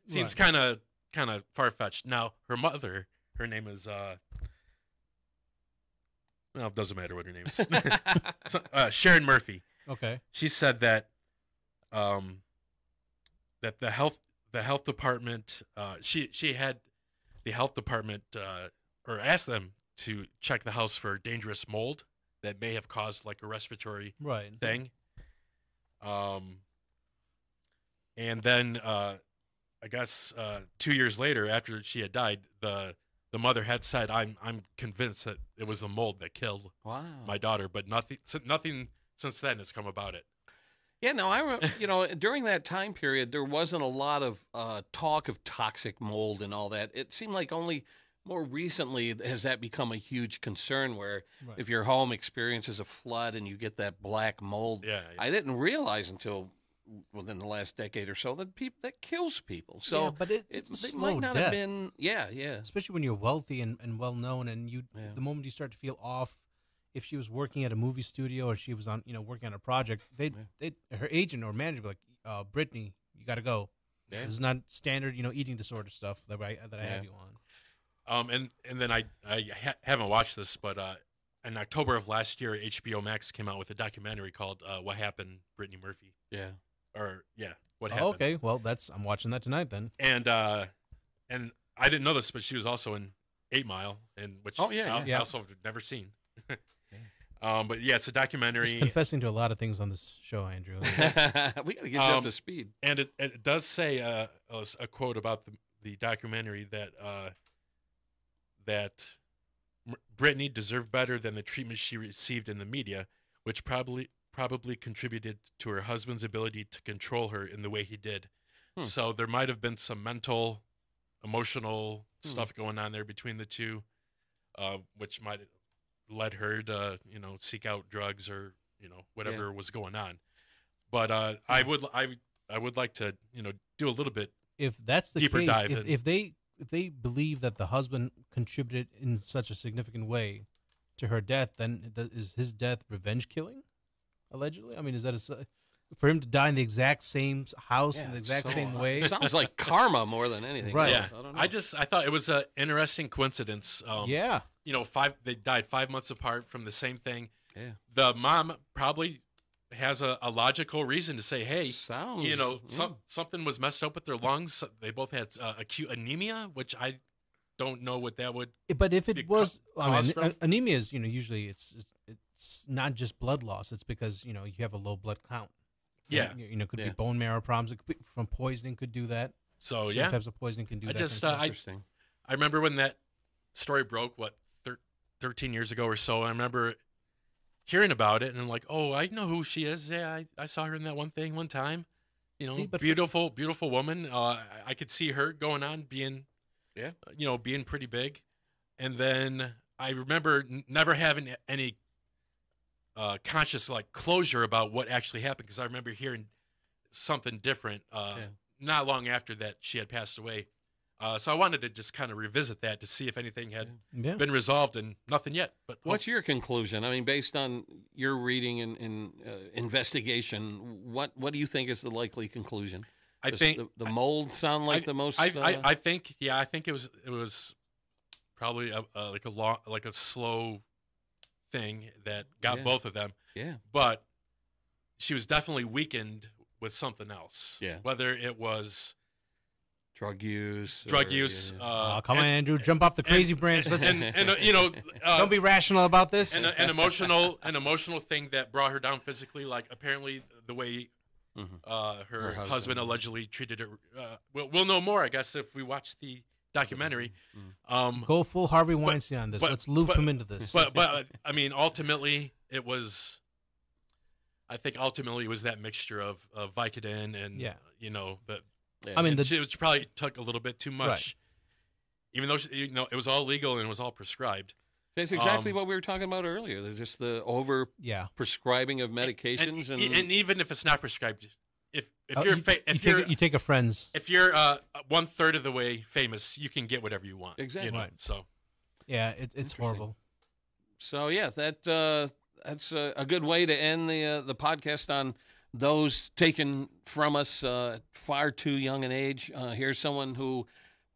seems Right. kind of kind of far fetched. Now her mother, her name is uh. Well, it doesn't matter what her name is. [LAUGHS] So, uh, Sharon Murphy. okay, She said that um, that the health the health department uh, she she had the health department uh, or asked them to check the house for dangerous mold that may have caused like a respiratory right. thing. Um, and then uh, I guess uh, two years later, after she had died, the the mother had said, "I'm I'm convinced that it was the mold that killed wow. my daughter," but nothing nothing since then has come about it. Yeah, no, I re- you know during that time period there wasn't a lot of uh, talk of toxic mold and all that. It seemed like only more recently has that become a huge concern. Where Right. if your home experiences a flood and you get that black mold, Yeah, I didn't realize until within the last decade or so that people that kills people. So yeah, but it, it, it's a it slow might not death. have been. Yeah, yeah, especially when you're wealthy and, and well known and you Yeah. the moment you start to feel off if she was working at a movie studio or she was on you know working on a project they Yeah. they her agent or manager would be like uh brittany you got to go Yeah. this is not standard you know eating disorder stuff that i that i have you on Um, and and then I I ha- haven't watched this, but uh, in October of last year, HBO Max came out with a documentary called uh, "What Happened, Brittany Murphy," yeah. or yeah, what Oh, happened. okay well that's i'm watching that tonight then And uh, and I didn't know this, but she was also in Eight Mile, and which Oh, yeah, I, yeah. I also have never seen. [LAUGHS] um, but yeah, it's a documentary, just confessing to a lot of things on this show andrew [LAUGHS] we got to get you up Um, to speed. and it, it does say uh, a, s- a quote about the, the documentary that uh, that Brittany deserved better than the treatment she received in the media, which probably probably contributed to her husband's ability to control her in the way he did. Hmm. So there might have been some mental, emotional Hmm. stuff going on there between the two, uh, which might have led her to you know seek out drugs or you know whatever was going on. But uh, I would I I would like to you know do a little bit if that's the Deeper case dive if, in. if they if they believe that the husband contributed in such a significant way to her death then is his death revenge killing allegedly i mean is that a, s- for him to die in the exact same s- house in the exact so- same [LAUGHS] way sounds like karma more than anything. Right. yeah I don't know. I just I thought it was an interesting coincidence. Um, yeah you know, five they died five months apart from the same thing. Yeah. The mom probably has a, a logical reason to say, hey, sounds you know, yeah. some something was messed up with their lungs. They both had uh, acute anemia, which I don't know what that would. But if it Big co- was I mean, from- anemia is you know usually it's it's- it's not just blood loss it's because you know you have a low blood count Yeah. you, you know could Yeah. be bone marrow problems it could be from poisoning could do that So Certain yeah, types of poisoning can do I that just, kind uh, of I- Interesting. I remember when that story broke. What thir- thirteen years ago or so. I remember hearing about it and I'm like, oh, I know who she is. Yeah, I, I saw her in that one thing one time. You know, See, but for- beautiful, beautiful woman. Uh, I, I could see her going on being, Yeah. uh, you know, being pretty big. And then I remember n- never having any uh, conscious like closure about what actually happened because I remember hearing something different uh, Yeah. not long after that she had passed away. Uh, so I wanted to just kind of revisit that to see if anything had yeah been resolved and nothing yet. But What's your conclusion? I mean, based on your reading and, and uh, investigation, what what do you think is the likely conclusion? I Does think the, the mold sound like the most. I, uh, I, I think yeah, I think it was it was probably a, a, like a long like a slow thing that got Yeah. both of them, yeah, but she was definitely weakened with something else. Yeah. whether it was drug use. drug or, use. yeah. Uh, oh, come on, Andrew, jump off the crazy branch. Let's and [LAUGHS] and uh, you know, uh, don't be rational about this. an, an emotional an emotional thing that brought her down physically. Like apparently the way Mhm. uh, her, Her husband. husband. allegedly treated her. Uh, we'll, we'll know more, I guess, if we watch the documentary. Mhm. Um, Go full Harvey Weinstein on this. but- Let's loop but- him into this. but but uh, [LAUGHS] I mean, ultimately, it was. I think ultimately it was that mixture of, of Vicodin and Yeah. you know, but Yeah. I mean, and the- she was probably took a little bit too much. Right. Even though she, you know it was all legal and it was all prescribed. That's exactly um, what we were talking about earlier. There's just the over yeah. prescribing of medications and, and, and even if it's not prescribed, if if Oh, you're you, fa- you if take you're a, you take a friend's. if you're uh, one third of the way famous, you can get whatever you want. Exactly. You know? Right. So Yeah, it, it's horrible. So yeah, that uh, that's a, a good way to end the uh, the podcast on those taken from us uh, far too young an age. Uh, here's someone who,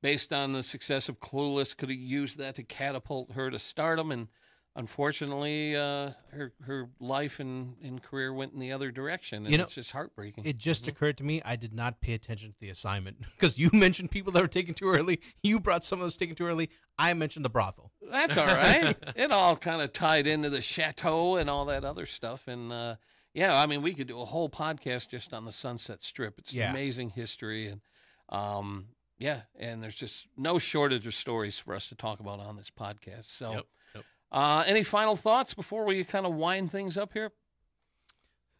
based on the success of Clueless, could have used that to catapult her to stardom, and unfortunately, uh, her her life and, and career went in the other direction, and You know, it's just heartbreaking. It just Mm-hmm. occurred to me I did not pay attention to the assignment [LAUGHS] because you mentioned people that were taken too early. You brought some of those taken too early. I mentioned the brothel. That's all right. [LAUGHS] it all kind of tied into the chateau and all that other stuff. And uh, yeah, I mean, we could do a whole podcast just on the Sunset Strip. It's Yeah. amazing history, and um, yeah, and there's just no shortage of stories for us to talk about on this podcast. So, Yep, yep. Uh, any final thoughts before we kind of wind things up here?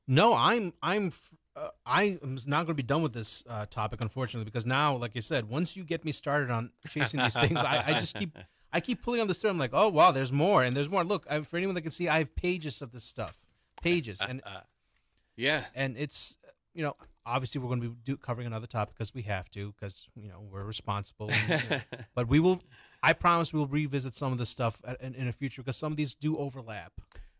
No, I'm I'm uh, I am not going to be done with this uh, topic, unfortunately, because now, like you said, once you get me started on chasing these things, I, I just keep [LAUGHS] I keep pulling on the thread. I'm like, oh wow, there's more, and there's more. Look, I, for anyone that can see, I have pages of this stuff, pages, and [LAUGHS] Yeah, and it's you know obviously we're going to be do, covering another topic because we have to because you know we're responsible. and, you know, [LAUGHS] but we will. I promise we will revisit some of this stuff in, in the future because some of these do overlap.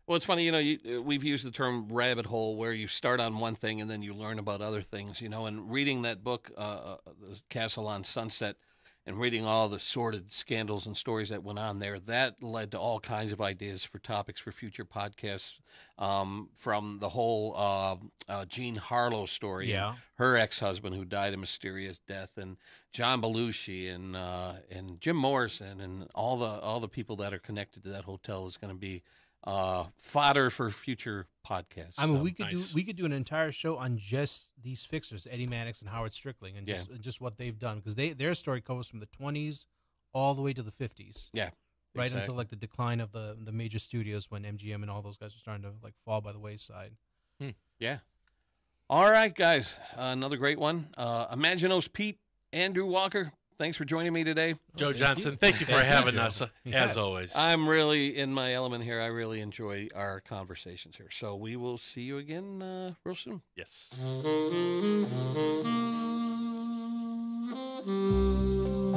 Well, it's funny, you know, you, we've used the term rabbit hole where you start on one thing and then you learn about other things, you know, and reading that book, uh, uh, The Castle on Sunset, and reading all the sordid scandals and stories that went on there, that led to all kinds of ideas for topics for future podcasts um, from the whole uh, uh, Jean Harlow story. Yeah. Her ex husband who died a mysterious death, and John Belushi and uh, and Jim Morrison and all the all the people that are connected to that hotel is going to be uh, fodder for future podcasts. I mean, So, we could nice. do we could do an entire show on just these fixers, Eddie Mannix and Howard Strickling, and just just what they've done because they their story covers from the twenties all the way to the fifties, yeah, right exactly. until like the decline of the the major studios when MGM and all those guys were starting to like fall by the wayside. Yeah. All right, guys. Uh, another great one. Uh, Imaginos Pete, Andrew Walker. Thanks for joining me today. Joe thank Johnson, you. thank you for Thank having Joe. us Yes. as always. I'm really in my element here. I really enjoy our conversations here. So we will see you again uh, real soon. yes. Thank [LAUGHS] you.